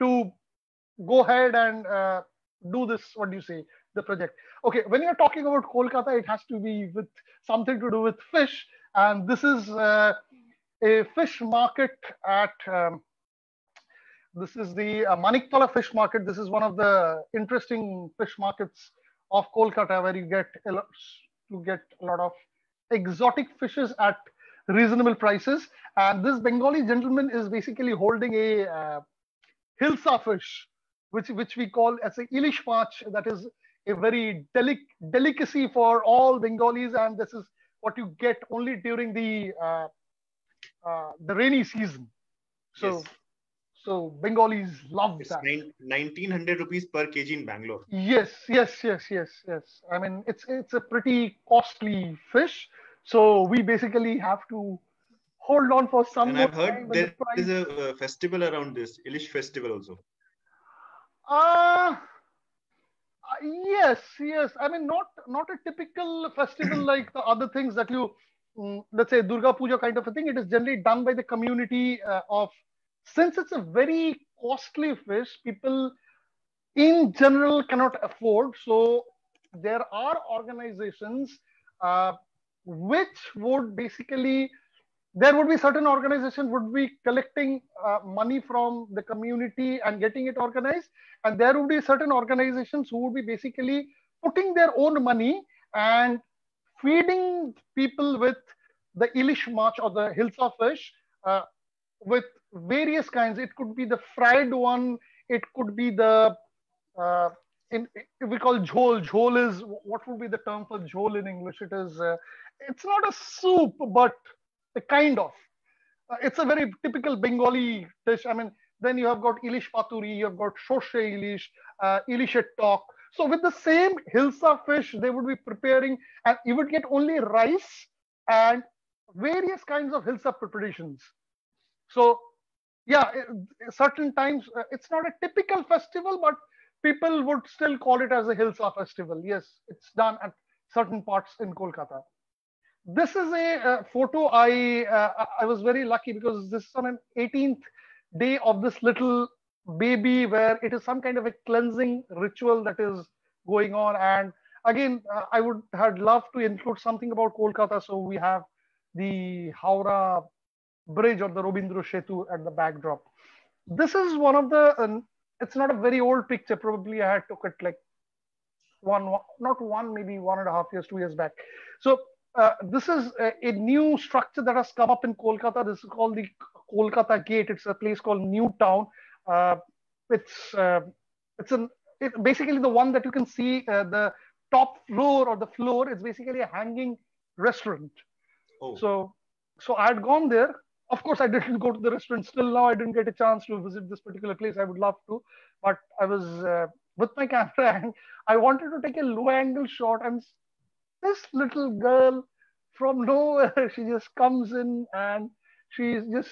to go ahead and uh, do this what do you say the project okay when you're talking about kolkata it has to be with something to do with fish and this is uh, a fish market at um, this is the uh, Maniktala fish market. This is one of the interesting fish markets of Kolkata where you get a lot, to get a lot of exotic fishes at reasonable prices. And this Bengali gentleman is basically holding a uh, hilsa fish, which which we call as a ilish mach. That is a very delic delicacy for all Bengalis, and this is what you get only during the uh, uh, the rainy season. So Yes. so Bengalis love it's that. nine, 1900 rupees per kg in bangalore Yes, yes, yes, yes, yes. I mean, it's it's a pretty costly fish, so we basically have to hold on for some and i've heard time when the is a uh, festival around this ilish festival also Uh, yes, yes. I mean, not not a typical festival like the other things that you, mm, let's say Durga Puja kind of a thing. It is generally done by the community uh, of. Since it's a very costly fish, people in general cannot afford. So there are organizations uh, which would basically there would be certain organization would be collecting uh, money from the community and getting it organized. And there would be certain organizations who would be basically putting their own money and feeding people with the ilish mach or the hilsa fish uh, with various kinds. It could be the fried one. It could be the uh, in, we call jhol. Jhol is what would be the term for jhol in english? It is uh, it's not a soup but a kind of uh, it's a very typical bengali dish. I mean then you have got ilish paturi you have got shoshe ilish uh, ilish tok so with the same hilsa fish they would be preparing and you would get only rice and various kinds of hilsa preparations so yeah certain times uh, it's not a typical festival but people would still call it as a hilsa festival. Yes it's done at certain parts in kolkata this is a uh, photo i uh, i was very lucky because this is on an 18th day of this little baby where it is some kind of a cleansing ritual that is going on. And again, uh, I would had loved to include something about Kolkata. So we have the Howrah Bridge or the Robindra Setu at the backdrop. This is one of the, uh, it's not a very old picture. Probably I had took it like one, not one, maybe one and a half years, two years back. So uh, this is a, a, new structure that has come up in Kolkata. This is called the Kolkata Gate. It's a place called New Town. Uh, it's uh, it's an it, basically the one that you can see uh, the top floor or the floor is basically a hanging restaurant. Oh. So so I had gone there. Of course, I didn't go to the restaurant. Still now, I didn't get a chance to visit this particular place. I would love to, but I was uh, with my camera and I wanted to take a low angle shot and this little girl from nowhere, she just comes in and she just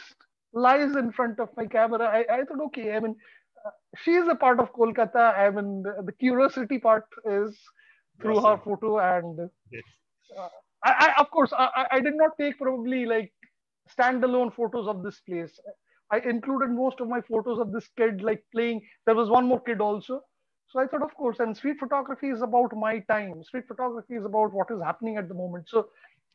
lies in front of my camera. I, I thought, okay, I mean, uh, she is a part of Kolkata. I mean, the, the curiosity part is through awesome. her photo. And yes. uh, I, I, of course, I, I did not take probably like standalone photos of this place. I included most of my photos of this kid like playing. There was one more kid also. So I thought, of course, and street photography is about my time. Street photography is about what is happening at the moment. So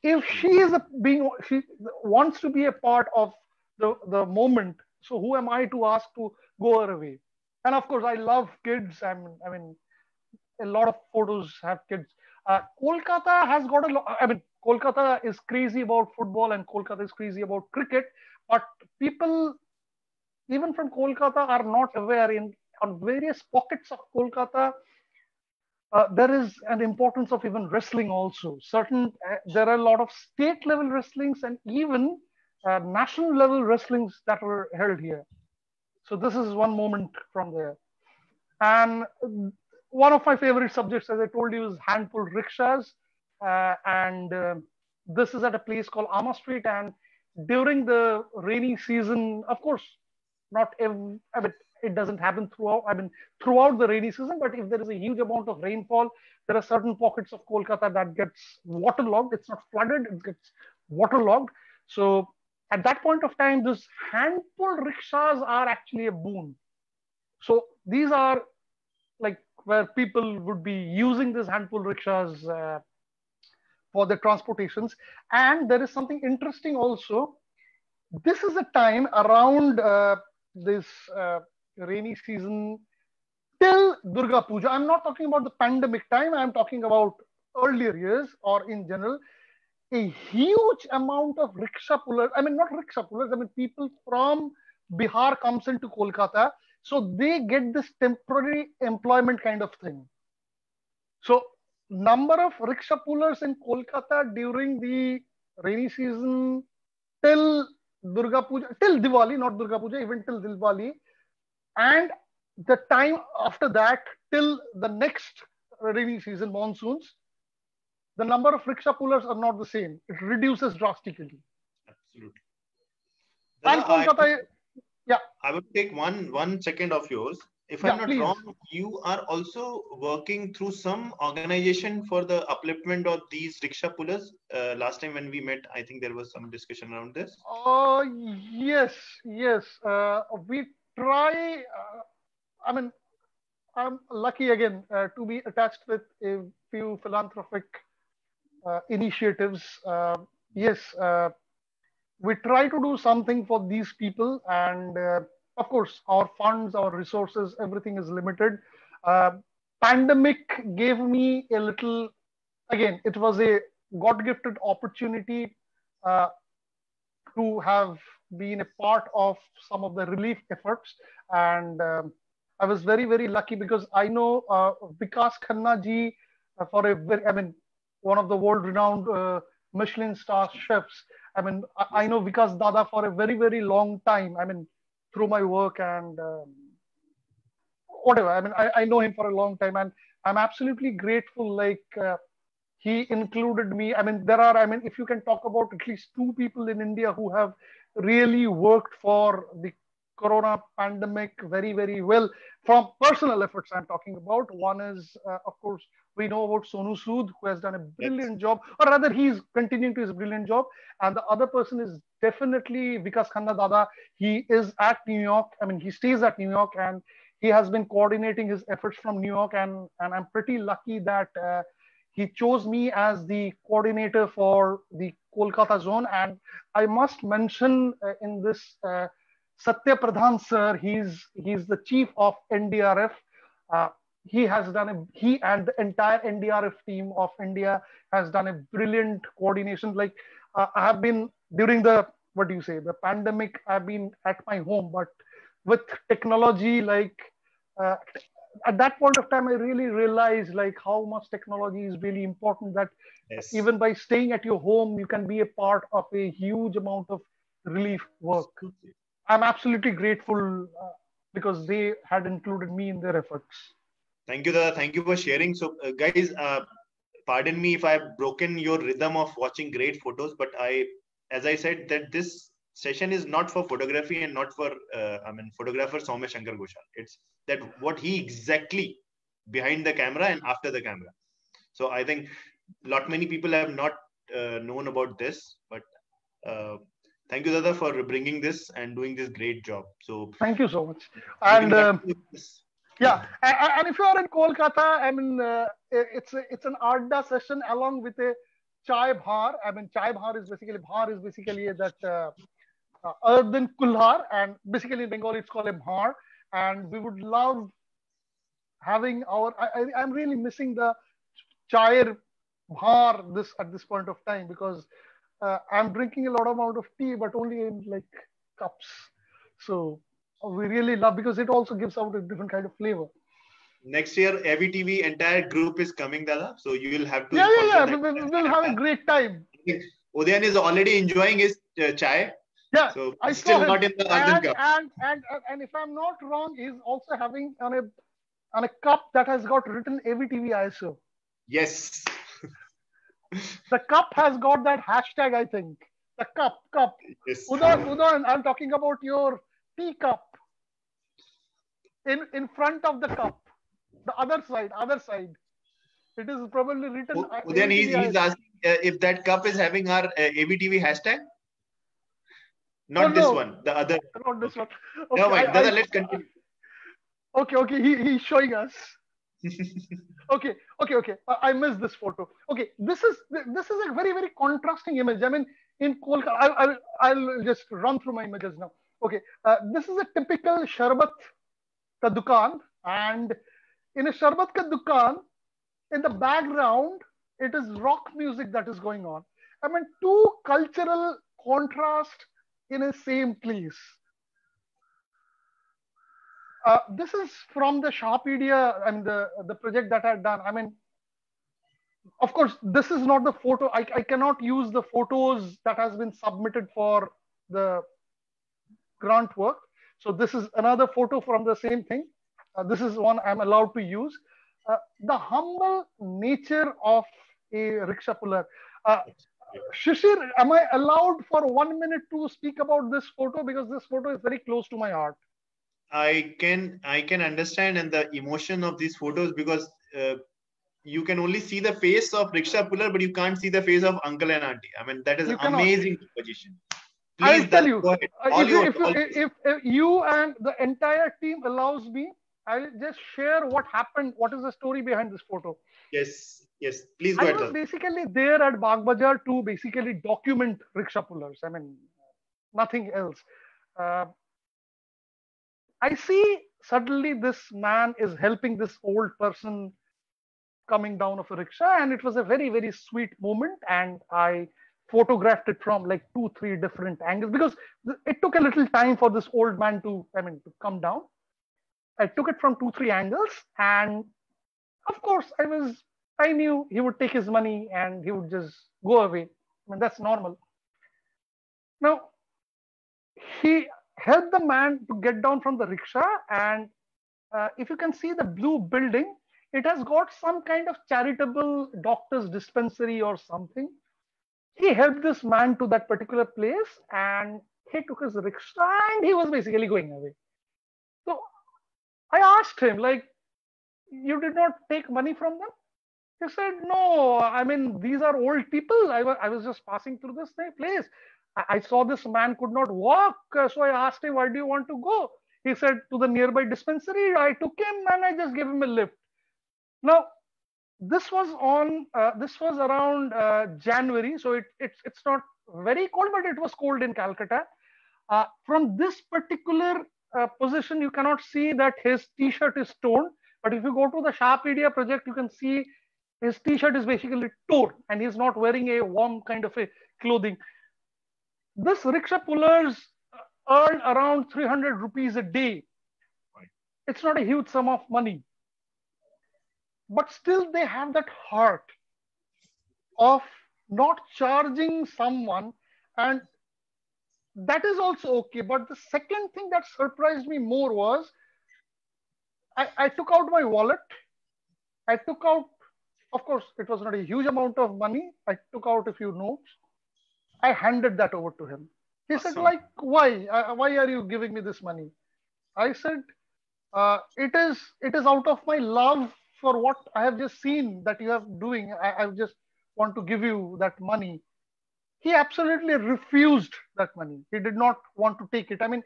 if she is a being, she wants to be a part of the, the moment. So who am I to ask to go her away? And of course, I love kids. I mean, I mean, a lot of photos have kids. Uh, Kolkata has got a lot. I mean, Kolkata is crazy about football and Kolkata is crazy about cricket. But people, even from Kolkata, are not aware in on various pockets of Kolkata. Uh, there is an importance of even wrestling also. Certain uh, there are a lot of state level wrestlings and even uh, national level wrestlings that were held here. So this is one moment from there. And one of my favorite subjects, as I told you, is hand pulled rickshaws. Uh, and uh, this is at a place called Amherst Street. And during the rainy season, of course, not every, I mean, it doesn't happen throughout, I mean, throughout the rainy season, but if there is a huge amount of rainfall, there are certain pockets of Kolkata that gets waterlogged. It's not flooded, it gets waterlogged. So at that point of time, this handful rickshaws are actually a boon. So these are like where people would be using these handful rickshaws uh, for their transportations. And there is something interesting also. This is a time around uh, this uh, rainy season till Durga Puja. I'm not talking about the pandemic time. I'm talking about earlier years or in general a huge amount of rickshaw pullers, I mean, not rickshaw pullers, I mean, people from Bihar comes into Kolkata. So they get this temporary employment kind of thing. So number of rickshaw pullers in Kolkata during the rainy season till Durga Puja, till Diwali, not Durga Puja, even till Diwali. And the time after that, till the next rainy season, monsoons, the number of rickshaw pullers are not the same. It reduces drastically. Absolutely. And Kolkata, I, yeah. I would take one one second of yours. If yeah, I'm not please. wrong, you are also working through some organization for the upliftment of these rickshaw pullers. Uh, last time when we met, I think there was some discussion around this. Uh, yes, yes. Uh, we try, uh, I mean, I'm lucky again uh, to be attached with a few philanthropic uh, initiatives. Uh, yes, uh, we try to do something for these people. And of course, our funds, our resources, everything is limited. pandemic gave me a little, again, it was a God gifted opportunity to have been a part of some of the relief efforts. And um, I was very, very lucky because I know uh, Vikas Khanna ji uh, for a very, I mean, one of the world renowned uh, Michelin star chefs. I mean, I, I, know Vikas Dada for a very, very long time. I mean, through my work and um, whatever. I mean, I, I, know him for a long time and I'm absolutely grateful. Like, uh, he included me. I mean, there are, I mean, if you can talk about at least two people in India who have really worked for the corona pandemic very very well from personal efforts i'm talking about. One is uh, of course we know about sonu sood who has done a brilliant job or rather he's continuing to his brilliant job. And the other person is definitely vikas khanna dada. He is at new york i mean he stays at new york and he has been coordinating his efforts from new york. And and i'm pretty lucky that uh, he chose me as the coordinator for the Kolkata zone. And I must mention uh, in this uh, Satya Pradhan sir, he's, he's the chief of NDRF. Uh, he has done a, he and the entire NDRF team of India has done a brilliant coordination. Like uh, I have been during the, what do you say, the pandemic, I've been at my home, but with technology, like uh, at that point of time, I really realized like how much technology is really important. That yes. even by staying at your home, you can be a part of a huge amount of relief work. I'm absolutely grateful uh, because they had included me in their efforts. Thank you, Dada. Thank you for sharing. So, uh, guys, uh, pardon me if I've broken your rhythm of watching great photos, but I, as I said, that this session is not for photography and not for uh, I mean photographer Soumya Shankar Ghosal. It's that what he exactly behind the camera and after the camera. So I think lot many people have not uh, known about this, but uh, thank you Dada for bringing this and doing this great job. So thank you so much. And um, yeah, and, if you are in Kolkata, I mean uh, it's a, it's an Adda session along with a chai bhar. I mean chai bhar is basically bhar is basically that uh, uh, earthen kulhar, and basically in Bengali it's called a bhar. And we would love having our. I, am really missing the chai bhar this at this point of time because uh, I'm drinking a lot amount of tea, but only in like cups. So we really love because it also gives out a different kind of flavor. Next year, Avi TV entire group is coming, Dada. So you will have to. Yeah, yeah, yeah. We, will have a great time. Udayan is already enjoying his uh, chai. Yeah, so I still saw not in the and, Cup. And, and, and, and if I'm not wrong, he's also having on a on a cup that has got written AVTV ISO. Yes. the cup has got that hashtag, I think. The cup, cup. Yes. Udan, Udan, I'm talking about your tea cup. In in front of the cup, the other side, other side. It is probably written. Then he's, he's asking uh, if that cup is having our uh, AVTV hashtag. Not oh, this no. one, the other. Not this one. Okay, no, wait, I, I, let's continue. Okay, okay, he, he's showing us. okay, okay, okay. I, I missed this photo. Okay, this is this is a very very contrasting image. I mean, in Kolkata, I'll, I'll, I'll just run through my images now. Okay, uh, this is a typical sharbat ka dukan, and in a sharbat ka dukan, in the background, it is rock music that is going on. I mean, two cultural contrast in a same place. Uh, this is from the Sahapedia and the, the project that I've done. I mean, of course, this is not the photo. I, I cannot use the photos that has been submitted for the grant work. So this is another photo from the same thing. Uh, this is one I'm allowed to use. Uh, the humble nature of a rickshaw puller. Uh, Shishir, am I allowed for one minute to speak about this photo because this photo is very close to my heart. I can I can understand and the emotion of these photos because uh, you can only see the face of rickshaw puller, but you can't see the face of uncle and auntie. I mean that is amazing position. Please, I'll tell you, uh, if, you, if, if, if you and the entire team allows me, I'll just share what happened. What is the story behind this photo? Yes. Yes, please go I ahead. was basically there at Bagh Bazaar to basically document rickshaw pullers. I mean, nothing else. Uh, I see suddenly this man is helping this old person coming down of a rickshaw, and it was a very, very sweet moment. And I photographed it from like two, three different angles because it took a little time for this old man to, I mean, to come down. I took it from two, three angles, and of course, I was I knew he would take his money and he would just go away. I mean, that's normal. Now, he helped the man to get down from the rickshaw. And uh, if you can see the blue building, it has got some kind of charitable doctor's dispensary or something. He helped this man to that particular place and he took his rickshaw and he was basically going away. I asked him, like, you did not take money from them? He said, no, I mean, these are old people. I was, I was just passing through this place. I, saw this man could not walk. Uh, so I asked him, where do you want to go? He said, to the nearby dispensary. I took him and I just gave him a lift. Now, this was on, uh, this was around uh, January. So it, it's, it's not very cold, but it was cold in Calcutta. Uh, from this particular uh, position, you cannot see that his t-shirt is torn. But if you go to the Sharp Sahapedia project, you can see his t-shirt is basically torn and he's not wearing a warm kind of a clothing. This rickshaw pullers earn around 300 rupees a day. It's not a huge sum of money. But still they have that heart of not charging someone and that is also okay. But the second thing that surprised me more was I, I took out my wallet. I took out, of course, it was not a huge amount of money. I took out a few notes. I handed that over to him. He awesome. said, like, why? Uh, why are you giving me this money? I said, uh, it is it is out of my love for what I have just seen that you have doing. I, I just want to give you that money. He absolutely refused that money. He did not want to take it. I mean,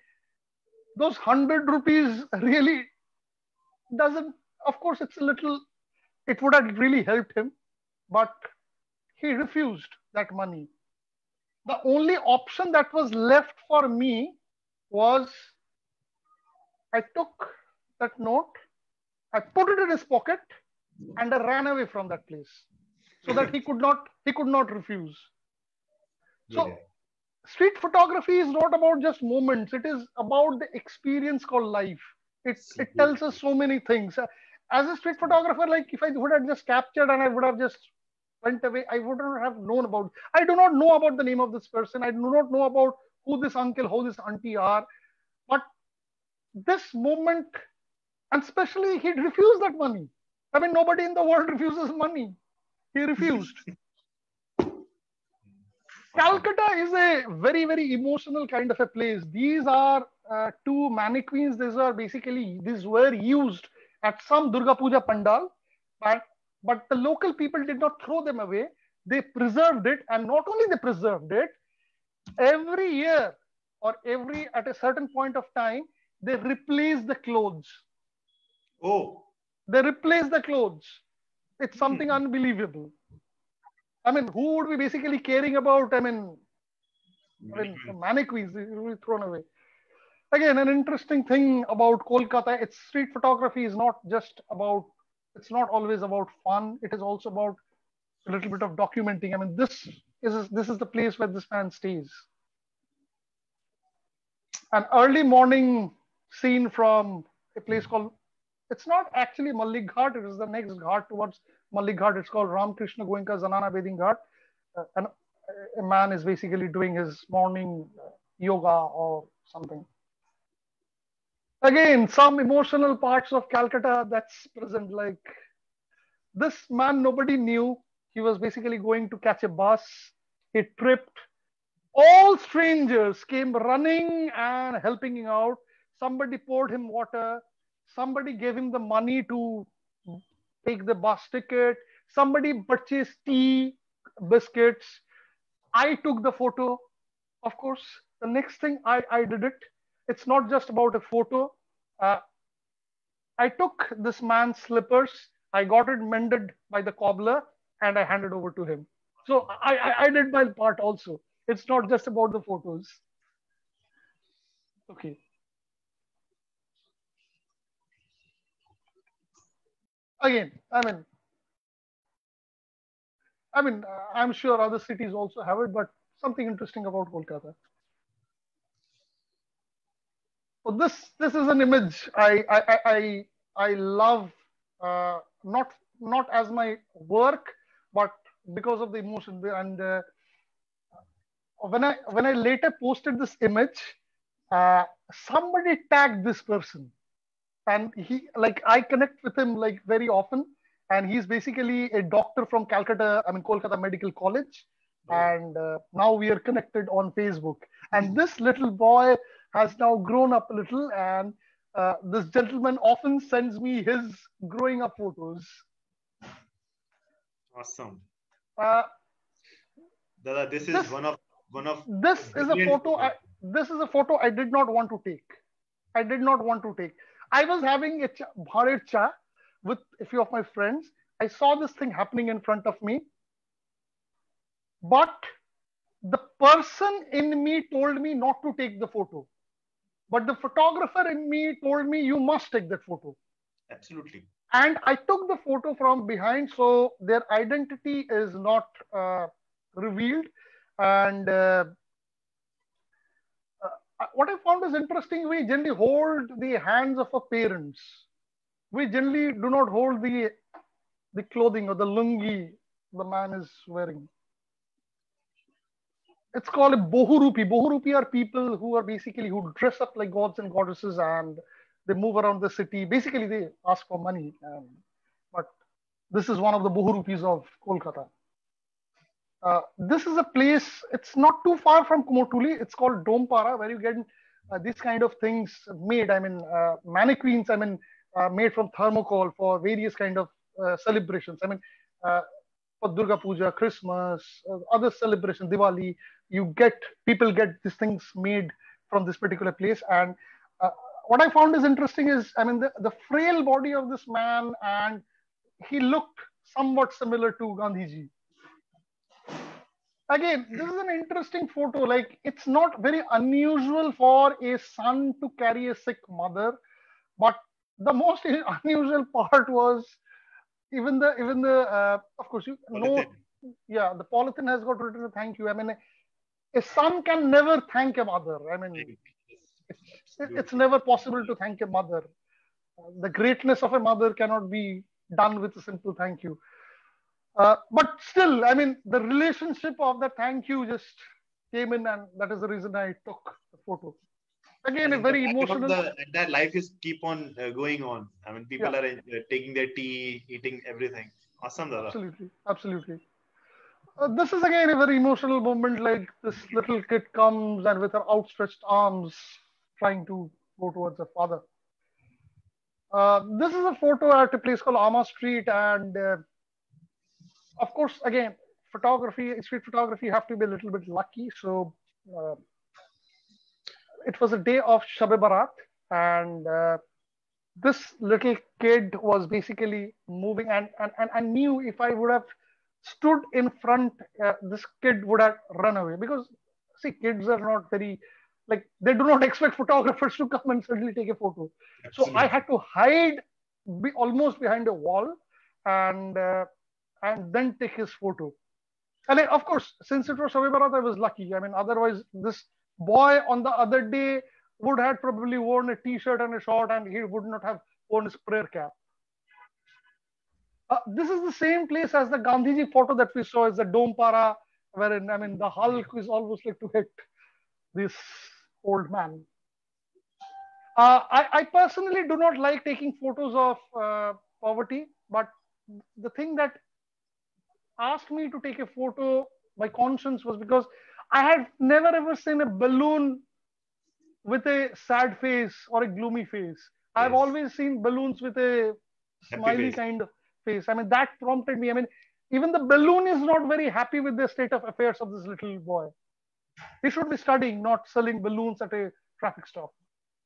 those hundred rupees really doesn't, of course, it's a little, it would have really helped him, but he refused that money. The only option that was left for me was I took that note, I put it in his pocket, and I ran away from that place so that he could not he could not refuse. So street photography is not about just moments, it is about the experience called life it, it tells us so many things. As a street photographer, like if I would have just captured and I would have just went away, I wouldn't have known about. I do not know about the name of this person. I do not know about who this uncle, who this auntie are. But this moment, and especially he refused that money. I mean, nobody in the world refuses money. He refused. Calcutta is a very, very emotional kind of a place. These are uh, two mannequins. These are basically, these were used at some Durga Puja pandal, but, but the local people did not throw them away. They preserved it. And not only they preserved it, every year or every, at a certain point of time, they replace the clothes. Oh. They replace the clothes. It's something mm-hmm. unbelievable. I mean, who would be basically caring about? I mean, I mean mm-hmm. mannequins will be thrown away. Again, an interesting thing about Kolkata, its street photography is not just about, it's not always about fun. It is also about a little bit of documenting. I mean, this is this is the place where this man stays. An early morning scene from a place mm. called, it's not actually Malik Ghat, it is the next ghat towards Malik Ghat. It's called Ramakrishna Goenka Zanana Bathing Ghat. Uh, and a man is basically doing his morning yoga or something. Again, some emotional parts of Calcutta that's present. Like this man, nobody knew. He was basically going to catch a bus. He tripped. All strangers came running and helping him out. Somebody poured him water. Somebody gave him the money to take the bus ticket. Somebody purchased tea, biscuits. I took the photo. Of course, the next thing I, I did it. It's not just about a photo. Uh, I took this man's slippers. I got it mended by the cobbler and I handed over to him. So I, I, I did my part also. It's not just about the photos. Okay. Again, I mean, I mean, uh, I'm sure other cities also have it, but something interesting about Kolkata. So this this is an image I I I I love uh, not not as my work, but because of the emotion and uh, when I when I later posted this image, uh, somebody tagged this person and he like i connect with him like very often and he's basically a doctor from calcutta i mean kolkata medical college and uh, now we are connected on facebook And this little boy has now grown up a little, and uh, this gentleman often sends me his growing up photos. Awesome. Uh, Dada, this is This- one of one of this is a photo. I, this is a photo I did not want to take. I did not want to take. I was having a cha, bharat cha with a few of my friends. I saw this thing happening in front of me, but the person in me told me not to take the photo. But the photographer in me told me you must take that photo. absolutely. And I took the photo from behind, so their identity is not uh, revealed. And uh, uh, what I found is interesting, we generally hold the hands of our parents. We generally do not hold the, the clothing or the lungi the man is wearing. It's called a bohurupi. Bohurupi are people who are basically who dress up like gods and goddesses and they move around the city. Basically, they ask for money. Um, but this is one of the bohurupis of Kolkata. Uh, this is a place, it's not too far from Kumartuli. It's called Dompara, where you get uh, these kind of things made. I mean, uh, mannequins, I mean, uh, made from thermocol for various kind of uh, celebrations. I mean, for Durga Puja, Christmas, other celebrations, Diwali, you get, people get these things made from this particular place. And what I found is interesting is, I mean, the, the frail body of this man, and he looked somewhat similar to Gandhiji. Again, this is an interesting photo. Like, it's not very unusual for a son to carry a sick mother, but the most unusual part was even the even the uh, of course you know yeah the polythene has got written a thank you. I mean, a son can never thank a mother. I mean, it's, it's never possible to thank a mother. The greatness of a mother cannot be done with a simple thank you. Uh, but still, I mean, the relationship of the thank you just came in, and that is the reason I took the photo. Again, a very emotional. The entire life is keep on uh, going on. I mean, people Yeah. are uh, taking their tea, eating everything. Awesome, Dada. Absolutely, absolutely. Uh, this is again a very emotional moment. Like this little kid comes and with her outstretched arms, trying to go towards her father. Uh, this is a photo at a place called Amherst Street, and uh, of course, again, photography, street photography, you have to be a little bit lucky. So uh, it was a day of Shab Barat, and uh, this little kid was basically moving and, and, and I knew if I would have stood in front, uh, this kid would have run away because see, kids are not very, like, they do not expect photographers to come and suddenly take a photo. So I had to hide be almost behind a wall and, uh, and then take his photo. And then, of course, since it was Shab Barat, I was lucky. I mean, otherwise, this boy on the other day would have probably worn a t-shirt and a short and he would not have worn his prayer cap. Uh, this is the same place as the Gandhiji photo that we saw as the Dompara, wherein, I mean, the Hulk is almost like to hit this old man. Uh, I, I personally do not like taking photos of uh, poverty, but the thing that asked me to take a photo my conscience was because I had never ever seen a balloon with a sad face or a gloomy face. I've always seen balloons with a Happy smiley face. kind of face. I mean, that prompted me. I mean, even the balloon is not very happy with the state of affairs of this little boy. He should be studying, not selling balloons at a traffic stop.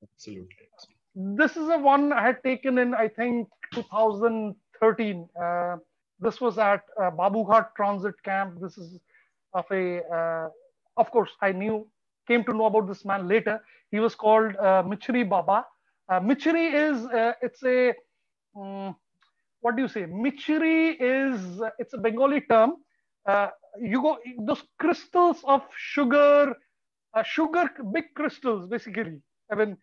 Absolutely. This is the one I had taken in, I think, 2013. Uh, this was at uh, Babughat Transit Camp. This is of a, uh, of course, I knew, came to know about this man later. He was called uh, Michri Baba. Uh, Michri is, uh, it's a, um, what do you say? Michri is, uh, it's a Bengali term. Uh, you go, those crystals of sugar, sugar, big crystals, basically. I mean,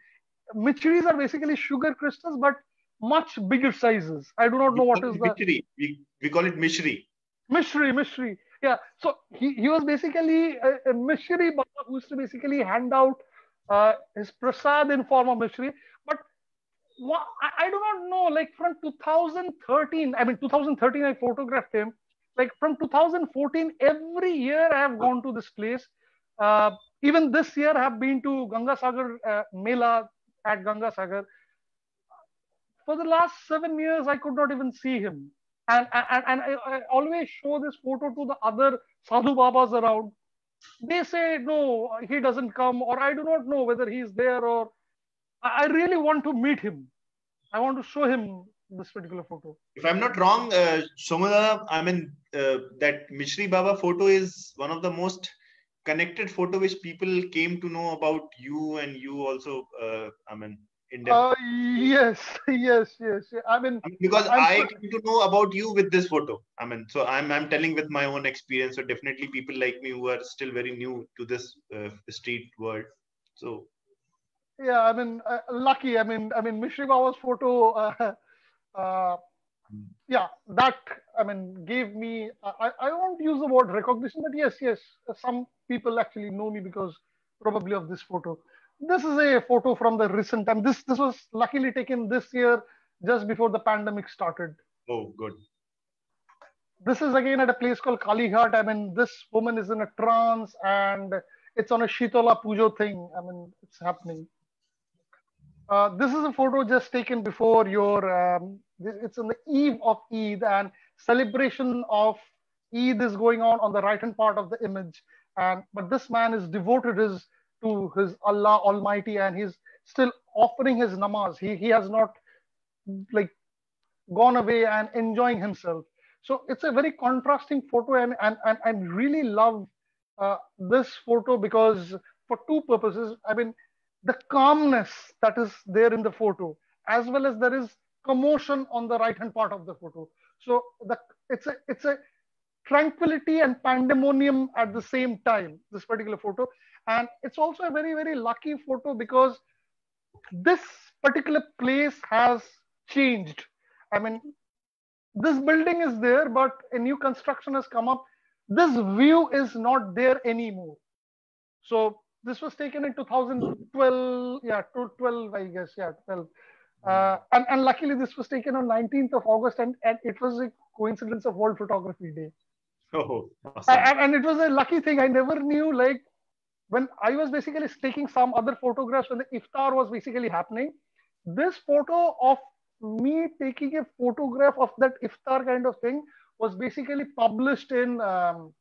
Michris are basically sugar crystals, but much bigger sizes. I do not know what is the Mishri. We, we call it Mishri. Mishri, Mishri. Yeah. So he, he was basically a, a Mishri Baba who used to basically hand out uh, his prasad in form of Mishri. But I, I do not know, like from 2013, I mean, 2013, I photographed him. Like from 2014, every year I have gone to this place. Uh, even this year, I have been to Ganga Sagar uh, Mela at Ganga Sagar. For the last seven years, I could not even see him. And, and, and I, I always show this photo to the other sadhu babas around. They say, no, he doesn't come, or I do not know whether he's there, or I really want to meet him. I want to show him this particular photo. If I'm not wrong, uh, Somadada, I mean, uh, that Mishri Baba photo is one of the most connected photo which people came to know about you and you also, uh, I mean, in depth. Uh, yes, yes, yes. I mean, because I'm I came to know about you with this photo. I mean, so I'm I'm telling with my own experience. So definitely people like me who are still very new to this uh, street world. So yeah, I mean, uh, lucky. I mean, I mean, Mishri Baba's photo. Uh, uh, yeah, that I mean gave me. I I won't use the word recognition, but yes, yes, some people actually know me because probably of this photo. This is a photo from the recent time. This this was luckily taken this year, just before the pandemic started. oh, good. This is again at a place called Kalighat. I mean, this woman is in a trance and it's on a Shitala Pujo thing. I mean, it's happening. Uh, this is a photo just taken before your, um, it's on the eve of Eid and celebration of Eid is going on on the right hand part of the image. And but this man is devoted his to his Allah Almighty and he's still offering his namaz. He he has not like gone away and enjoying himself. So it's a very contrasting photo, and and and I really love uh, this photo because for two purposes. I mean, the calmness that is there in the photo, as well as there is commotion on the right hand part of the photo. So the it's a it's a tranquility and pandemonium at the same time. This particular photo, and it's also a very very lucky photo because this particular place has changed. I mean, this building is there, but a new construction has come up. This view is not there anymore. So this was taken in 2012, yeah, 2012, I guess, yeah, 12. Uh, and, and luckily this was taken on 19th of August and, and it was a coincidence of World Photography Day. Oh, awesome. And, and it was a lucky thing. I never knew like when I was basically taking some other photographs when the iftar was basically happening. This photo of me taking a photograph of that iftar kind of thing was basically published in um,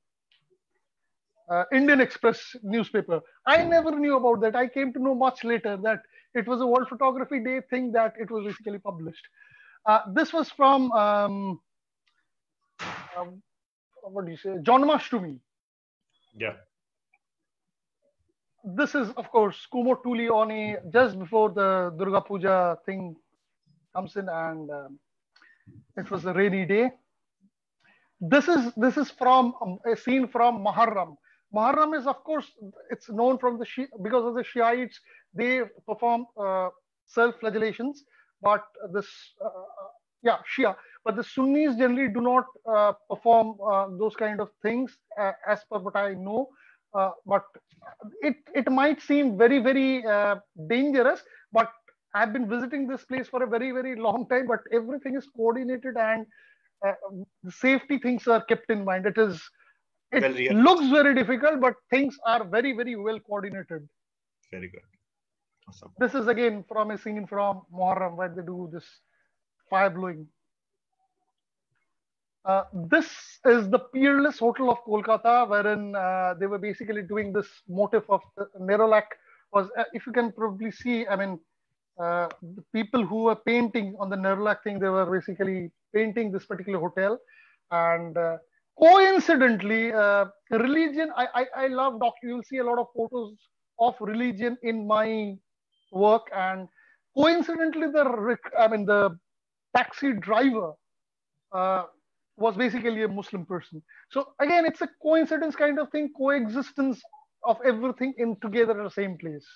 uh, Indian Express newspaper. I never knew about that. I came to know much later that it was a World Photography Day thing that it was basically published. Uh, this was from um, um, what do you say, Janmashtami. Yeah. This is, of course, Kumartuli Oni just before the Durga Puja thing comes in, and um, it was a rainy day. This is this is from um, a scene from Muharram. Muharram is, of course, it's known from the Shi- because of the Shiites. They perform uh, self-flagellations, but this, uh, yeah, Shia. But the Sunnis generally do not uh, perform uh, those kind of things, uh, as per what I know. Uh, but it it might seem very very uh, dangerous, but I've been visiting this place for a very very long time. But everything is coordinated and uh, safety things are kept in mind. It is it Well looks very difficult, but things are very very well coordinated. Very good. Awesome. This is again from a scene from Muharram where they do this fire blowing. Uh, this is the Peerless Hotel of Kolkata, wherein uh, they were basically doing this motif of the Nerolac. Was uh, if you can probably see, I mean, uh, the people who were painting on the Nerolac thing, they were basically painting this particular hotel, and uh, coincidentally, religion. I, I I love doc. You'll see a lot of photos of religion in my work, and coincidentally, the I mean the taxi driver. Was basically a Muslim person. So again, it's a coincidence kind of thing, coexistence of everything in together at the same place.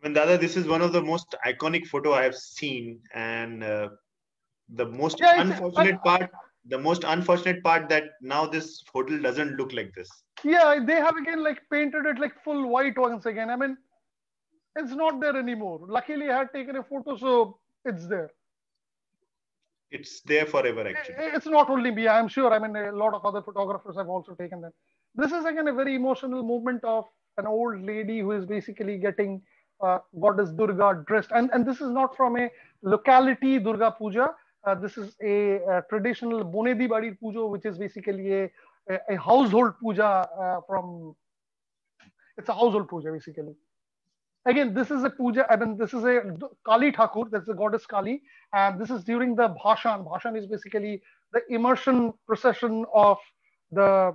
When Dada, this is one of the most iconic photo I have seen, and uh, the most Yeah, unfortunate I- part, the most unfortunate part that now this hotel doesn't look like this. Yeah, they have again like painted it like full white once again. I mean, it's not there anymore. Luckily, I had taken a photo, so it's there. It's there forever, actually. It's not only me. I'm sure. I mean, a lot of other photographers have also taken that. this is again a very emotional movement of an old lady who is basically getting uh, goddess Durga dressed. And, and this is not from a locality Durga Puja. Uh, this is a, a, traditional Bonedi Badi Puja, which is basically a, a, a household puja uh, from, it's a household puja basically. Again, this is a puja, I mean, this is a Kali Thakur, that's the goddess Kali. And this is during the Bhashan. Bhashan is basically the immersion procession of the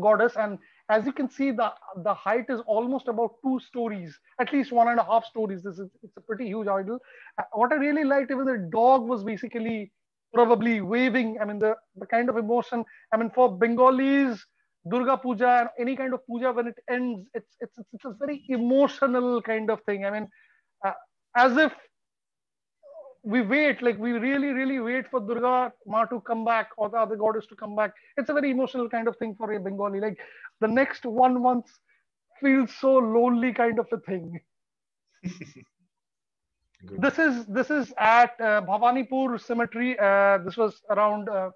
goddess. And as you can see, the, the height is almost about two stories, at least one and a half stories. This is it's a pretty huge idol. Uh, what I really liked, even the dog was basically probably waving. I mean, the, the kind of emotion. I mean, for Bengalis, Durga Puja and any kind of puja, when it ends, it's it's it's, it's a very emotional kind of thing. I mean, uh, as if we wait, like we really, really wait for Durga Ma to come back or the other goddess to come back. It's a very emotional kind of thing for a Bengali. Like the next one month feels so lonely kind of a thing. this is this is at uh, Bhavanipur Cemetery. Uh, this was around. Uh,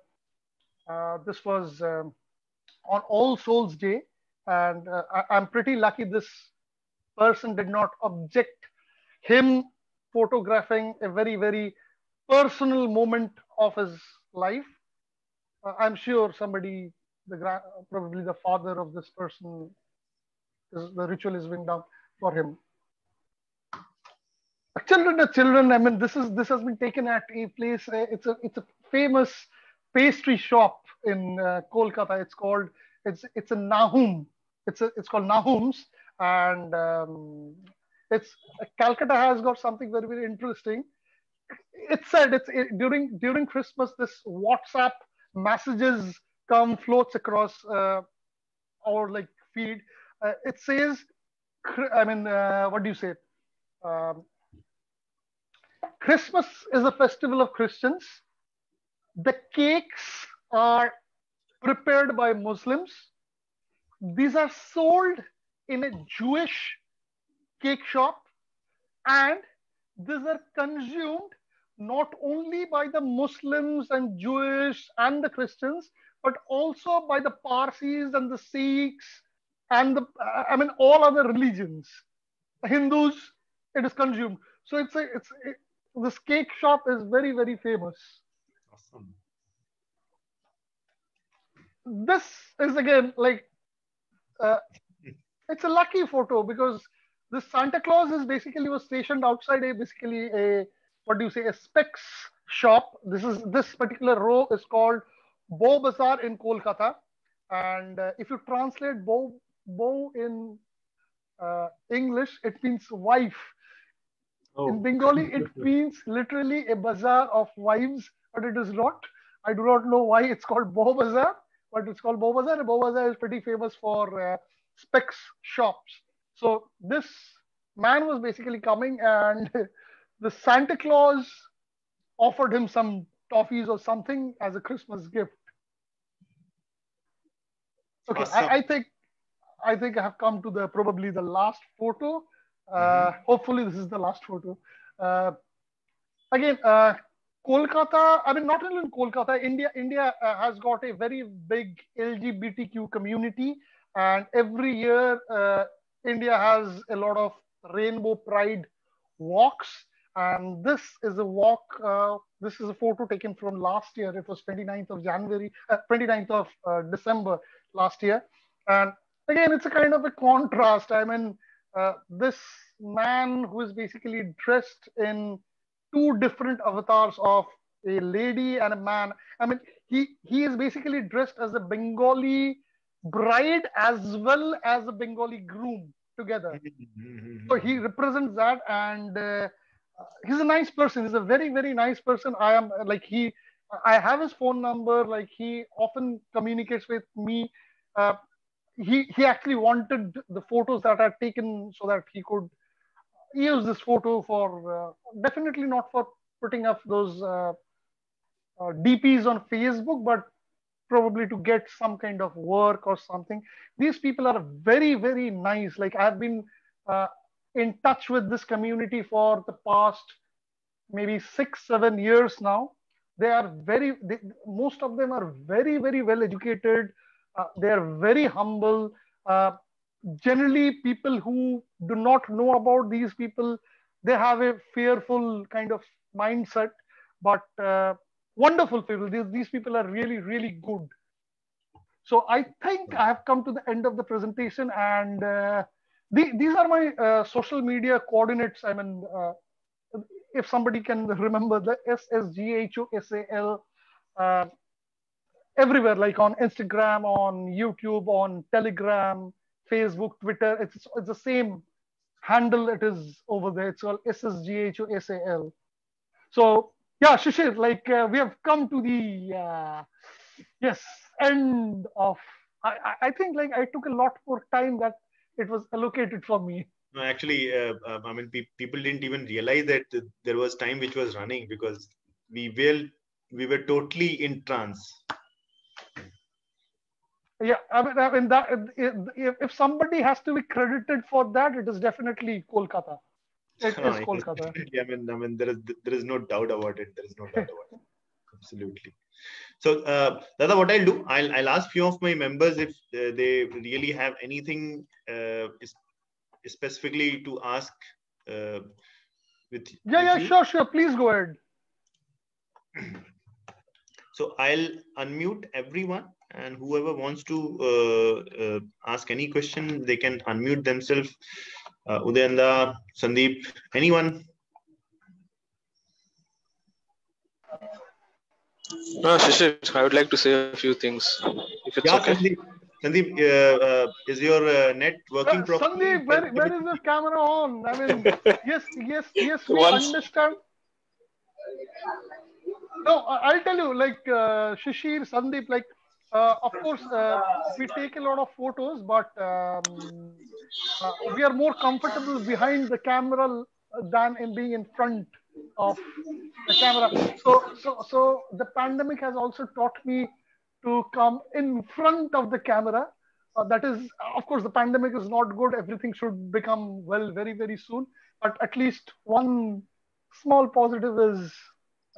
uh this was um, on All Souls Day, and uh, I, am pretty lucky. This person did not object him photographing a very very personal moment of his life. Uh, I'm sure somebody the probably the father of this person is the ritual is being done for him children are children i mean this is this has been taken at a place it's a it's a famous pastry shop in uh, kolkata it's called it's it's a Nahoum it's a, it's called Nahoum's and um, it's calcutta has got something very very interesting it said it's it, during during christmas this whatsapp messages come floats across uh, our like feed. Uh, it says, I mean, uh, what do you say? Um, Christmas is a festival of Christians. The cakes are prepared by Muslims. These are sold in a Jewish cake shop and these are consumed not only by the Muslims and Jewish and the Christians, but also by the Parsis and the Sikhs and the, I mean, all other religions. Hindus, it is consumed. So it's a, it's it, this cake shop is very, very famous. Awesome. This is again like, uh, it's a lucky photo because the Santa Claus is basically was stationed outside a basically a what do you say a specs shop. This is this particular row is called Bow Bazaar in Kolkata. And uh, if you translate bow, bow in uh, English, it means wife. Oh. In Bengali, it means literally a bazaar of wives, but it is not. I do not know why it's called Bow Bazaar, but it's called Bow Bazaar. Bow is pretty famous for uh, specs shops. So this man was basically coming and the Santa Claus offered him some toffees or something as a Christmas gift. Okay, awesome. I, I, think I think I have come to the probably the last photo. Uh, mm-hmm. Hopefully, this is the last photo. Uh, again, uh, Kolkata. I mean, not only in Kolkata, India. India uh, has got a very big LGBTQ community, and every year uh, India has a lot of rainbow pride walks. And this is a walk. Uh, this is a photo taken from last year. It was 29th of January, 29th of December last year. And again, it's a kind of a contrast. I mean, uh, this man who is basically dressed in two different avatars of a lady and a man. I mean, he, he is basically dressed as a Bengali bride as well as a Bengali groom together. so he represents that and uh, he's a nice person. He's a very, very nice person. I am like, he I have his phone number. Like he often communicates with me. Uh, he he actually wanted the photos that are taken so that he could use this photo for uh, definitely not for putting up those uh, uh DPs on Facebook, but probably to get some kind of work or something. These people are very very nice. Like I've been uh, in touch with this community for the past maybe six seven years now they are very they, most of them are very very well educated Uh, they are very humble. Uh, generally, people who do not know about these people, they have a fearful kind of mindset. But uh, wonderful people. These, these people are really, really good. So I think I have come to the end of the presentation, and uh, the, these are my uh, social media coordinates. I mean, uh, if somebody can remember the SSGHOSAL uh, everywhere, like on Instagram, on YouTube, on Telegram, Facebook, Twitter, it's, it's the same handle it is over there. It's called SSGHOSAL. So yeah, Shishir, like uh, we have come to the, uh, yes, end of, I, I think like I took a lot more time that it was allocated for me. No, actually, uh, um, I mean, pe- people didn't even realize that there was time which was running because we will we were totally in trance. Yeah, I mean, I mean that if, if somebody has to be credited for that, it is definitely Kolkata. It is Kolkata. definitely- I mean, I mean, there is there is no doubt about it. There is no doubt about it. Absolutely. So, uh, Dada, what I'll do, I'll I'll ask few of my members if uh, they really have anything uh, is- specifically to ask. Uh, with Yeah, yeah, you. sure, sure. Please go ahead. So I'll unmute everyone, and whoever wants to uh, uh, ask any question, they can unmute themselves. Uh, Udayanda, Sandeep, anyone? No, Shishir, I would like to say a few things, if it's Yeah, okay. Sandeep. Sandeep, uh, uh, is your uh, net working Uh, properly? Sandeep, where, where is the camera on? I mean, yes, yes, yes, we Once- understand. No, I- I'll tell you, like uh, Shishir, Sandeep, like, uh, of course, uh, we take a lot of photos, but um, uh, we are more comfortable behind the camera than in being in front of the camera. So, so, so the pandemic has also taught me to come in front of the camera. Uh, that is, of course, the pandemic is not good. Everything should become well very, very soon. But at least one small positive is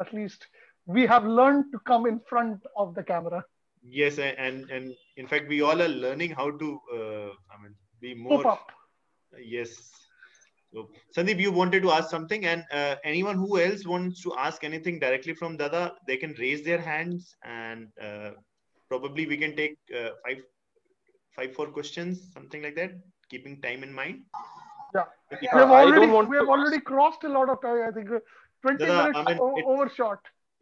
at least we have learned to come in front of the camera. Yes, and and in fact, we all are learning how to. Uh, I mean, be Pop more. up. Yes. So, Sandeep, you wanted to ask something, and uh, anyone who else wants to ask anything directly from Dada, they can raise their hands, and uh, probably we can take uh, five, five, four questions, something like that, keeping time in mind. Yeah. If We have already, we have already crossed a lot of time. I think uh, 20 Dada, minutes I mean, o- it- overshot.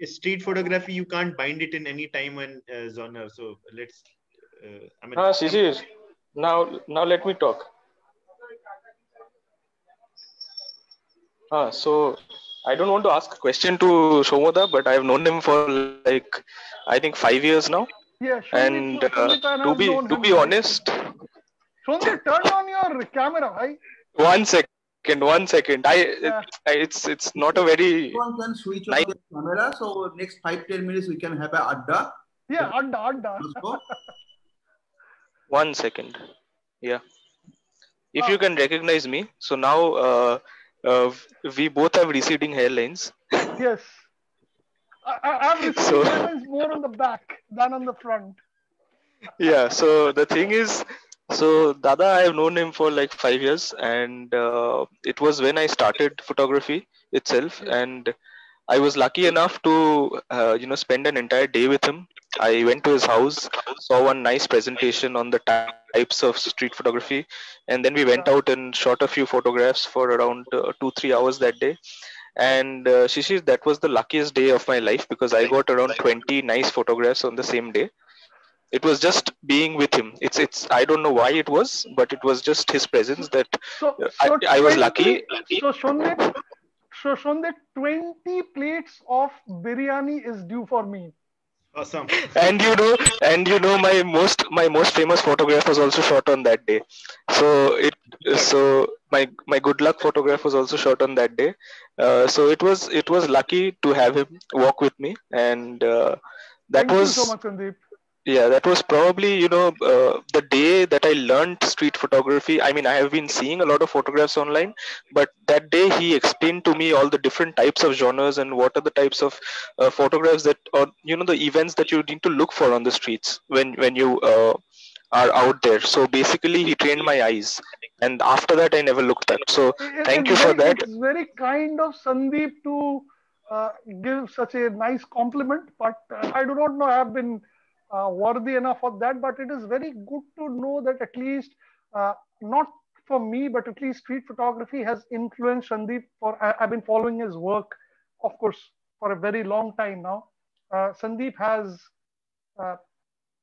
Street photography, you can't bind it in any time and uh, genre. So let's. Uh, I mean, Ah, Shishir, now, now let me talk. Ah, so I don't want to ask a question to Shomoda, but I've known him for like I think five years now. Yeah, Shondeep- And uh, Shondeep to be known to him, be right? honest, Shondeep, turn on your camera, right? one second, one second. I, Yeah. I it's it's not a very Everyone can switch Nice. on the camera. So next five ten minutes we can have a adda. Yeah, adda, adda. One second. Yeah. If Ah. you can recognize me, so now uh, uh, we both have receding hairlines. Yes. I, I, I've So- payments more on the back than on the front. yeah so the thing is so dada i have known him for like five years and uh, it was when i started photography itself and i was lucky enough to uh, you know spend an entire day with him. I went to his house saw one nice presentation on the types of street photography and then we went out and shot a few photographs for around uh, two three hours that day. And uh, shishir that was the luckiest day of my life because i got around 20 nice photographs on the same day it was just being with him it's it's i don't know why it was but it was just his presence that So, I- so I was 20 lucky. So, Shondeep, so Shondeep, 20 plates of biryani is due for me. awesome. and you know and you know my most my most famous photograph was also shot on that day so it so my my good luck photograph was also shot on that day uh, so it was it was lucky to have him walk with me and uh, that Thank was you so much, Sandeep. Yeah that was probably you know uh, the day that i learned street photography. I mean i have been seeing a lot of photographs online but that day he explained to me all the different types of genres and what are the types of uh, photographs that or you know the events that you need to look for on the streets when when you uh, are out there. So basically he trained my eyes and after that i never looked back. So It- thank you for that. It's very kind of Sandeep to uh, give such a nice compliment, but uh, I do not know I have been uh, worthy enough of that. But it is very good to know that at least, uh, not for me, but at least street photography has influenced Sandeep. For I, I've been following his work, of course, for a very long time now. Uh, Sandeep has uh,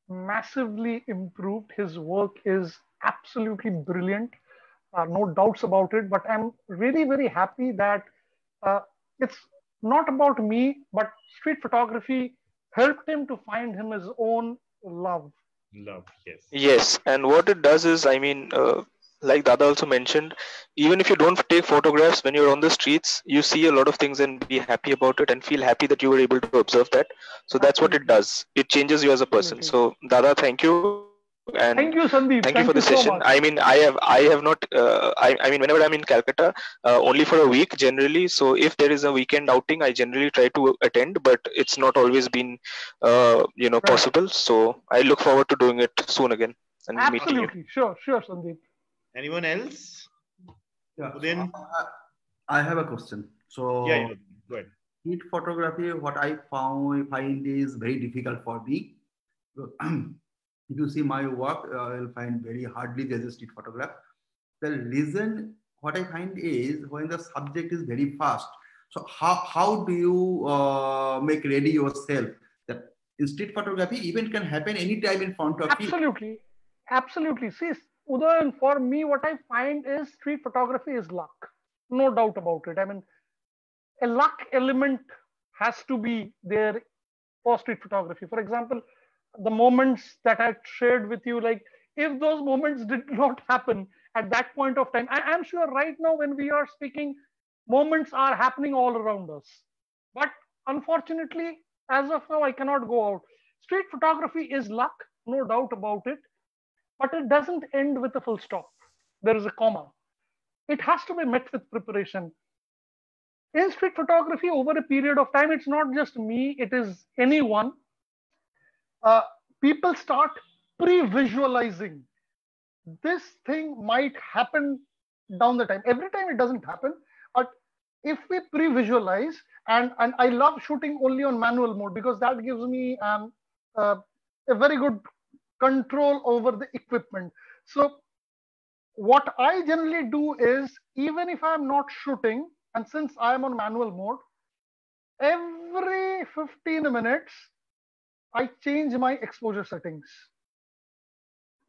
massively improved. His work is absolutely brilliant uh, no doubts about it. But I'm really, very happy that uh, it's not about me, but street photography helped him to find him his own love. Love, yes. Yes, and what it does is, I mean, uh, like Dada also mentioned, even if you don't take photographs when you're on the streets, you see a lot of things and be happy about it and feel happy that you were able to observe that. So that's what it does. It changes you as a person. So Dada, thank you. And Thank you, Sandeep. thank you for the so session much. i mean i have i have not uh, I, I mean whenever i'm in calcutta uh, only for a week generally so if there is a weekend outing i generally try to attend but it's not always been uh, you know possible so i look forward to doing it soon again and meeting you Sure, sure, Sandeep. Anyone else? Yeah. Udayan? I, I have a question. So Yeah, yeah, go ahead. street photography, what I found find is very difficult for me. if you see my work, uh, you'll find very hardly street photograph. The reason what I find is when the subject is very fast. So how how do you uh, make ready yourself? That in street photography, event can happen anytime in front of you. Absolutely. Absolutely. See, Udayan, for me, what I find is street photography is luck. No doubt about it. I mean, a luck element has to be there for street photography. For example, the moments that I shared with you, like if those moments did not happen at that point of time, I am sure right now when we are speaking, moments are happening all around us. But unfortunately, as of now, I cannot go out. Street photography is luck, no doubt about it, but it doesn't end with a full stop. There is a comma. It has to be met with preparation. In street photography, over a period of time, it's not just me, it is anyone. Uh, people start pre visualizing. This thing might happen down the time. Every time it doesn't happen, but if we pre-visualize and and i love shooting only on manual mode because that gives me um, uh, a very good control over the equipment so what i generally do is even if i'm not shooting and since i am on manual mode every 15 minutes i change my exposure settings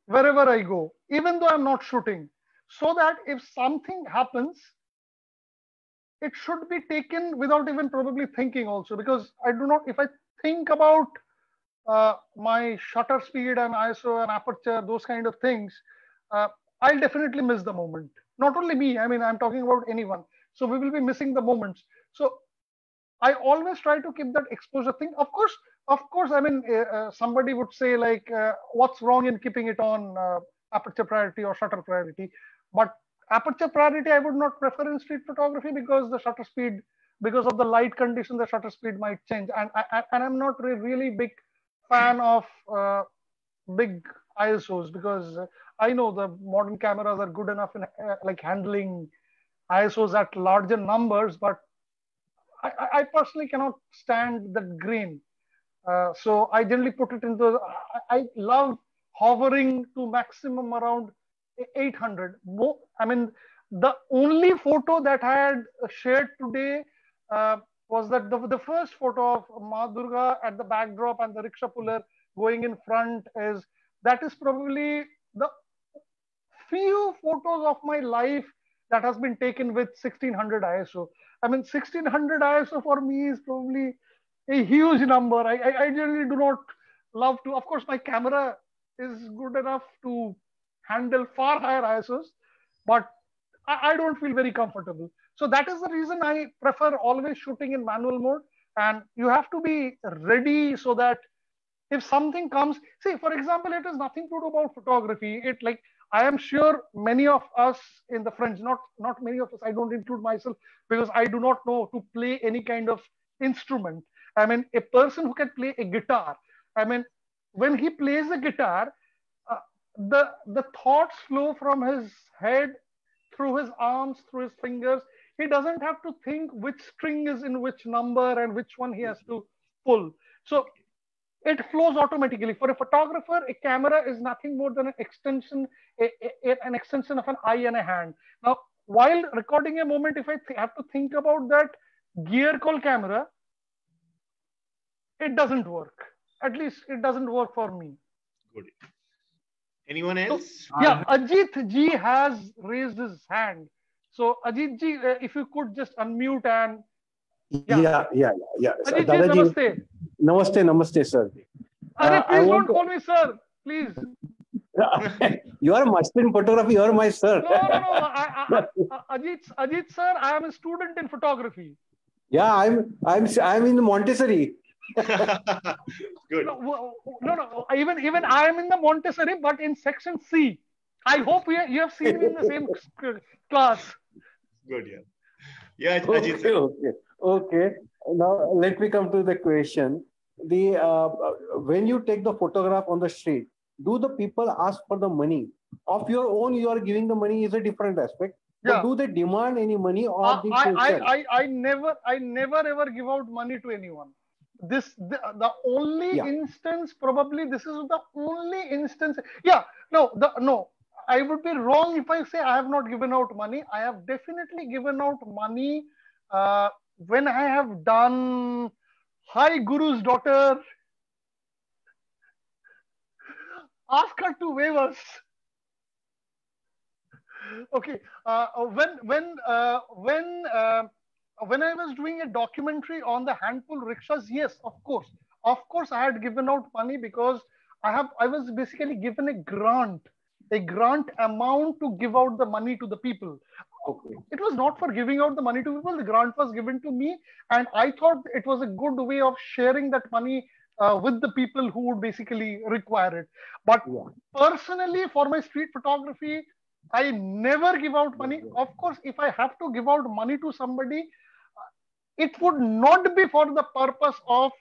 wherever i go even though i'm not shooting so that if something happens it should be taken without even probably thinking also because i do not if i think about uh, my shutter speed and iso and aperture those kind of things uh, i'll definitely miss the moment. Not only me i mean i'm talking about anyone. So we will be missing the moments. So i always try to keep that exposure thing of course of course i mean uh, uh, somebody would say like uh, what's wrong in keeping it on uh, aperture priority or shutter priority but aperture priority I would not prefer in street photography because the shutter speed, because of the light condition, the shutter speed might change. And, I, and I'm not a really big fan of uh, big ISOs because I know the modern cameras are good enough in uh, like handling ISOs at larger numbers, but I, I personally cannot stand that grain. Uh, so I generally put it into, I, I love hovering to maximum around 800 more i mean the only photo that i had shared today uh, was that the, the first photo of ma durga at the backdrop and the rickshaw puller going in front is that is probably the few photos of my life that has been taken with 1600 iso i mean 1600 iso for me is probably a huge number i, I, I generally do not love to of course my camera is good enough to handle far higher ISOs, but I, I, don't feel very comfortable. So that is the reason I prefer always shooting in manual mode. And you have to be ready so that if something comes, see, for example, it has nothing to do about photography. It like I am sure many of us in the French, not not many of us, I don't include myself because I do not know to play any kind of instrument. I mean, a person who can play a guitar. I mean, when he plays a guitar, uh, the the thoughts flow from his head through his arms, through his fingers. He doesn't have to think which string is in which number and which one he has to pull. So it flows automatically. For a photographer, a camera is nothing more than an extension, a, a, an extension of an eye and a hand. Now, while recording a moment, if I have to think about that gear call camera, it doesn't work. At least it doesn't work for me. Good. Anyone else? So, yeah, Ajit Ji has raised his hand. So Ajit Ji, uh, if you could just unmute and yeah, yeah, yeah. yeah. Ajit Ji, namaste. Namaste, namaste, sir. Uh, please don't to... call me sir, please. you are master in photography. You are my sir. no, no, no. I, I, I, Ajit, Ajit, sir, I am a student in photography. Yeah, I'm, I'm, I'm in Montessori. Good. No, no, no. Even, even I am in the Montessori, but in section C. I hope you, you have seen me in the same class. Good, yeah. Yeah, okay, Ajit. Okay, okay. Now let me come to the question. The uh, when you take the photograph on the street, do the people ask for the money of your own? You are giving the money is a different aspect. Yeah. But do they demand any money or uh, I, I, I, I never I never ever give out money to anyone this the, the only yeah. instance probably this is the only instance yeah no the no i would be wrong if i say i have not given out money i have definitely given out money uh, when i have done hi guru's daughter. Ask her to wave us. Okay uh, when when uh, when uh, when I was doing a documentary on the handful rickshaws, yes, of course, of course, I had given out money because I have I was basically given a grant, a grant amount to give out the money to the people. Okay. It was not for giving out the money to people. The grant was given to me, and I thought it was a good way of sharing that money uh, with the people who would basically require it. But yeah. personally, for my street photography, I never give out money. Of course, if I have to give out money to somebody, it would not be for the purpose of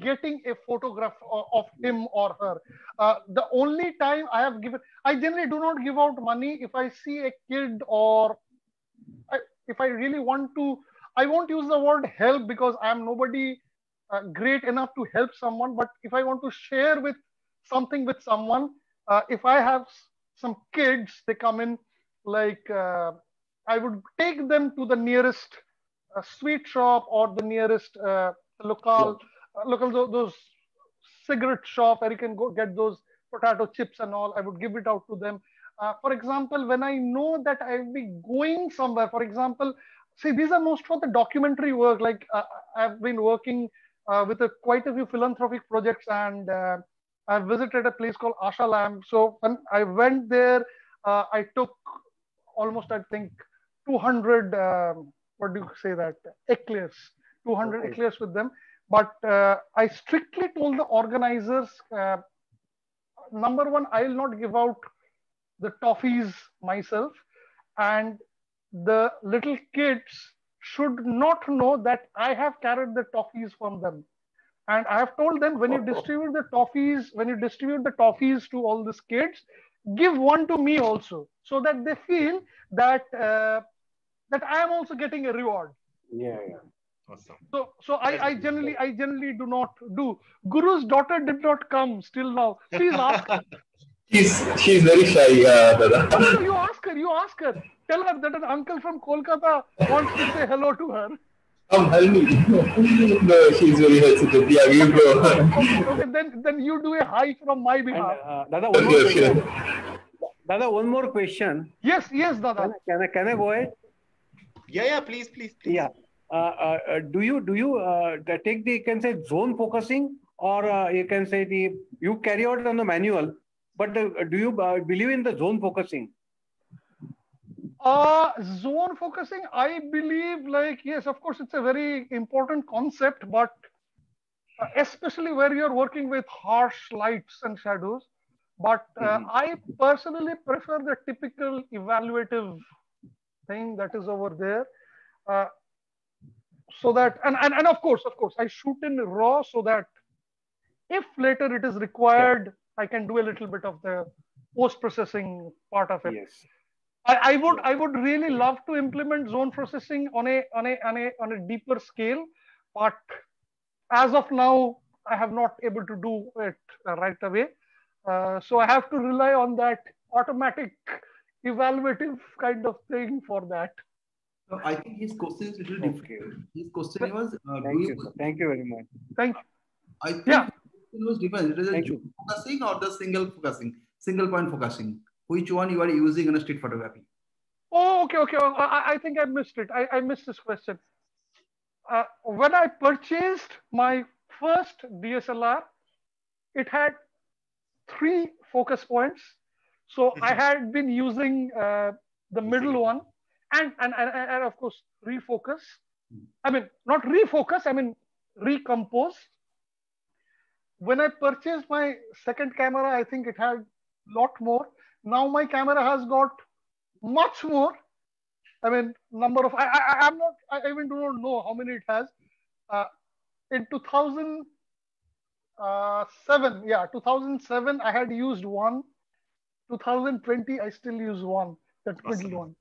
getting a photograph of him or her. Uh, the only time I have given, I generally do not give out money if I see a kid or if I really want to, I won't use the word help because I'm nobody uh, great enough to help someone. But if I want to share with something with someone, uh, if I have some kids, they come in like, uh, I would take them to the nearest a sweet shop or the nearest uh, local yeah. uh, local those cigarette shop where you can go get those potato chips and all i would give it out to them uh, for example when i know that i'll be going somewhere for example see these are most for the documentary work like uh, i've been working uh, with a, quite a few philanthropic projects and uh, i visited a place called Ashalayam. So when i went there i took almost i think 200 um, what do you say that? Eclairs 200 okay. eclairs with them. But uh, i strictly told the organizers uh, number one i will not give out the toffees myself and the little kids should not know that i have carried the toffees from them and i have told them when you distribute the toffees when you distribute the toffees to all these kids give one to me also so that they feel that uh, that I am also getting a reward. Yeah, yeah. Awesome. So, so I, I generally, I generally do not do. Guru's daughter did not come still now. Please ask her. She's she's very shy, uh, Dada. No, you ask her. You ask her. Tell her that an uncle from Kolkata wants to say hello to her. Um, help me. no, she's very hesitant. Yeah, you go. okay, then then you do a hi from my behalf. And, uh, Dada, one more question. Dada, one more question. Yes, yes, Dada. Can I, can I, go ahead? Yeah, yeah, please, please, please. Yeah. Uh, uh, uh do you do you uh, take the you can say zone focusing or uh, you can say the you carry out on the manual, but uh, do you believe in the zone focusing? Uh, zone focusing, I believe, like, yes, of course, it's a very important concept, but uh, especially where you're working with harsh lights and shadows. But uh, Mhm. I personally prefer the typical evaluative thing that is over there. Uh, so that, and, and, and of course, of course, I shoot in raw so that if later it is required, I can do a little bit of the post processing part of it. Yes. I, I would I would really love to implement zone processing on a on a on a on a deeper scale, but as of now, I have not able to do it uh, right away. Uh, so I have to rely on that automatic evaluative kind of thing for that. So I think his question is a little different. His question was, uh, Thank do you, sir. Thank you very much. Thank you. I think Yeah. His question was different. It is a Thank you. focusing or the single focusing, single point focusing. Which one you are using in a street photography? Oh, okay, okay. Oh, I, I think I missed it. I, I missed this question. Uh, when I purchased my first DSLR, it had three focus points. So I had been using uh, the middle one and, and, and, and of course, refocus. I mean, not refocus, I mean, recompose. When I purchased my second camera, I think it had a lot more. Now my camera has got much more. I mean, number of, I, I, I'm not, I even do not know how many it has. Uh, in 2007, yeah, 2007, I had used one. 2020, I still use one, that middle one.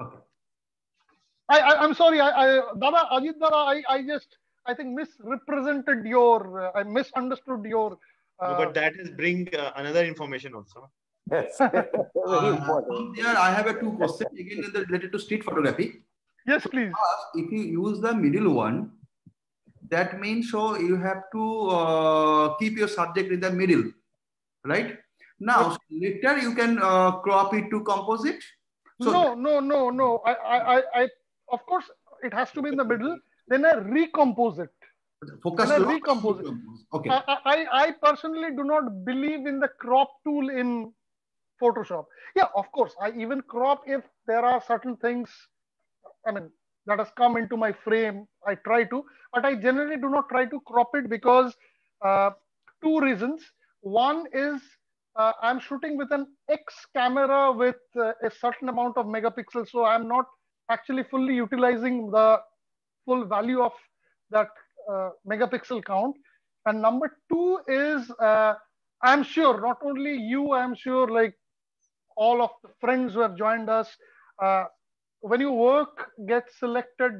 Okay. I, I, am sorry, I, I, Dada, Ajit Dada, I, I just, I think misrepresented your, uh, I misunderstood your. No, Uh, but that is bring uh, another information also. Yes. Very Uh, important. There, I have a two questions again in the- related to street photography. yes, please. First, if you use the middle one, that means so you have to uh, keep your subject in the middle, right? Now later you can uh, crop it to composite. So no, no, no, no. I, I, I, I, of course, it has to be in the middle. Then I recompose it. focus Then I recompose it. Okay. I, I, I personally do not believe in the crop tool in Photoshop. Yeah, of course, I even crop if there are certain things. I mean, that has come into my frame. I try to, but I generally do not try to crop it because uh, two reasons. One is uh, I'm shooting with an X camera with uh, a certain amount of megapixels, so I'm not actually fully utilizing the full value of that uh, megapixel count. And number two is uh, I'm sure not only you, I'm sure like all of the friends who have joined us, uh, when your work gets selected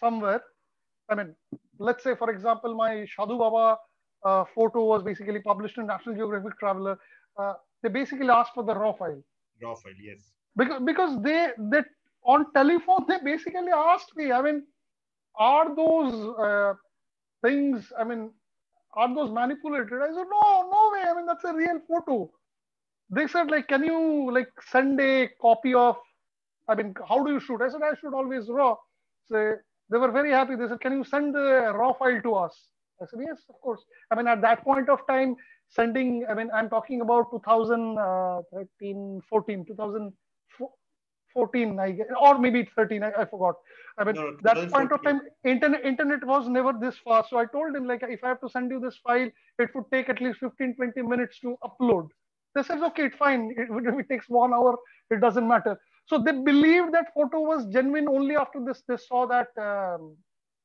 somewhere, I mean, let's say, for example, my Shadhu Baba uh, photo was basically published in National Geographic Traveler. Uh, they basically asked for the raw file Raw file, yes. because because they they on telephone they basically asked me. I mean, are those uh, things? I mean, are those manipulated? I said, no, no way. I mean, that's a real photo. They said, like, can you like send a copy of? I mean, how do you shoot? I said, I shoot always raw. So they were very happy. They said, can you send the raw file to us? I said, yes, of course. I mean, at that point of time, sending, I mean, I'm talking about 2013, 14, 2014, I guess, or maybe 13, I, I forgot. I mean, No, that point of time, internet, internet was never this fast. So I told him, like, if I have to send you this file, it would take at least 15, 20 minutes to upload. They said, okay, it's fine. It, it takes one hour, it doesn't matter. So they believed that photo was genuine only after this, they saw that um,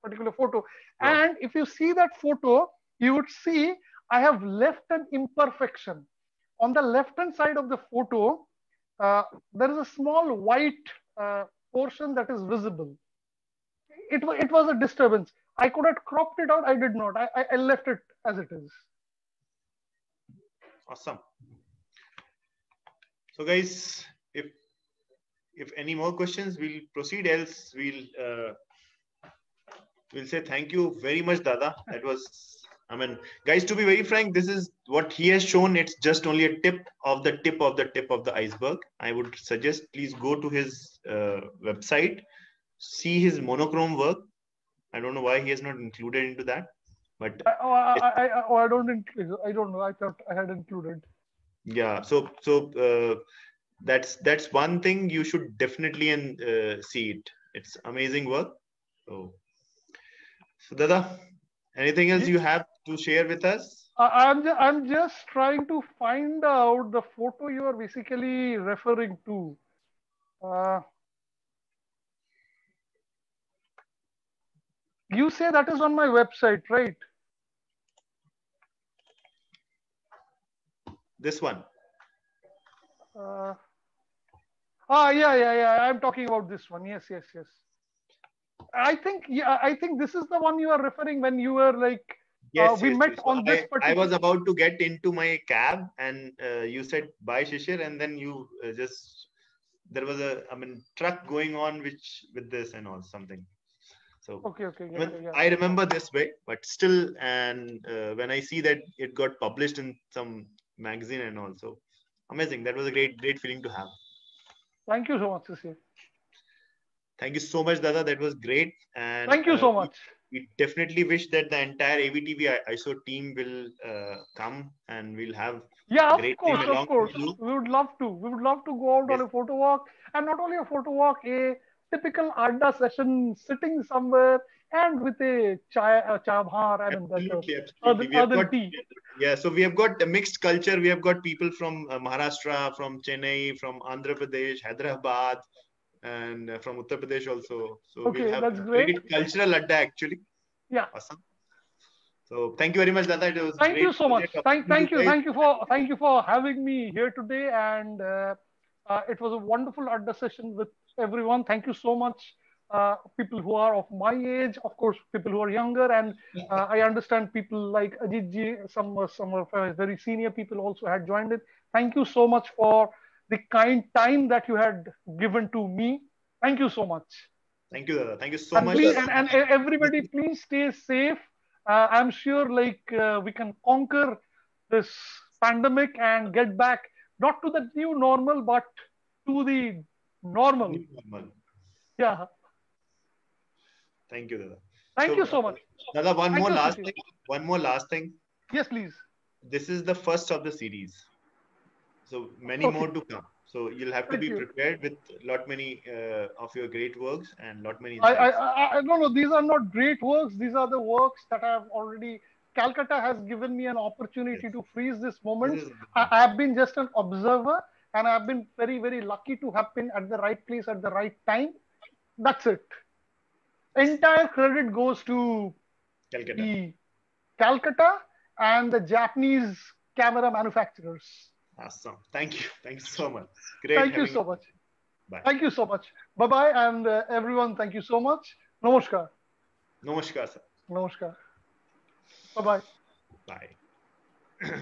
particular photo. And if you see that photo, you would see I have left an imperfection. On the left hand side of the photo, there is a small white uh, portion that is visible. It, it was a disturbance. I could have cropped it out. I did not. I, I, I left it as it is. Awesome. So guys, if if any more questions, we'll proceed. Else, we'll uh, we'll say thank you very much, Dada. That was, I mean, guys. To be very frank, this is what he has shown. It's just only a tip of the tip of the tip of the iceberg. I would suggest please go to his uh, website, see his monochrome work. I don't know why he has not included into that, but I, oh, I, I, I, oh, I don't. I don't know. I thought I had included. yeah so so uh, that's that's one thing you should definitely and uh, see it it's amazing work so so dada Anything else you have to share with us? I'm ju- I'm just trying to find out the photo you are basically referring to. Uh, you say that is on my website, right? This one. Uh, ah, yeah, yeah, yeah. I'm talking about this one. Yes, yes, yes. I think, yeah, I think this is the one you are referring when you were like, Yes, uh, we yes, met yes. on this I, I was about to get into my cab, and uh, you said bye, Shishir, and then you uh, just there was a I mean truck going on which with this and all something. So Okay, okay, I, mean, yeah, yeah. I remember this way, but still, and uh, when I see that it got published in some magazine and also amazing. That was a great, great feeling to have. Thank you so much, Sisi. Thank you so much, Dada. That was great. And Thank you uh, so much. We definitely wish that the entire AVTV I- ISO team will uh, come and we'll have Yeah, a of course, of course. with you. We would love to. We would love to go out on a photo walk, and not only a photo walk, a typical adda session, sitting somewhere and with a chai, a chai bhar, I that, uh, Absolutely, absolutely. other, other got, tea. yeah, so we have got a mixed culture. We have got people from uh, Maharashtra, from Chennai, from Andhra Pradesh, Hyderabad, and uh, from Uttar Pradesh also. So Okay, we'll have that's great. cultural adda actually. Yeah. Awesome. So thank you very much, Dada. It was Thank great you so much. Thank, thank you, thank you for, thank you for having me here today, and uh, uh, it was a wonderful adda session with everyone. Thank you so much. Uh, people who are of my age, of course, people who are younger, and uh, I understand people like Ajit ji, some some of uh, very senior people also had joined it. Thank you so much for the kind time that you had given to me. Thank you so much. Thank you, Dada. Thank you so and, much. please, and, and everybody, please stay safe. Uh, I'm sure like uh, we can conquer this pandemic and get back not to the new normal, but to the normal. Normal. Yeah. Thank you, Dada. Thank you so much. Dada, one Thank more last thing. One more last thing. Yes, please. This is the first of the series. So many Okay. more to come. So you'll have to Thank be you. prepared with lot many uh, of your great works and lot many. I, I. I, I don't know. These are not great works. These are the works that I have already. Calcutta has given me an opportunity to freeze this moment. This is- I, I have been just an observer, and I have been very, very lucky to have been at the right place at the right time. That's it. Entire credit goes to Calcutta. the Calcutta and the Japanese camera manufacturers. Awesome. Thank you. Thank you so much. Great. Thank you so much. Bye. Thank you so much. Bye bye, and uh, everyone, thank you so much. Namaskar. Namaskar, sir. Namaskar. Bye bye. Bye.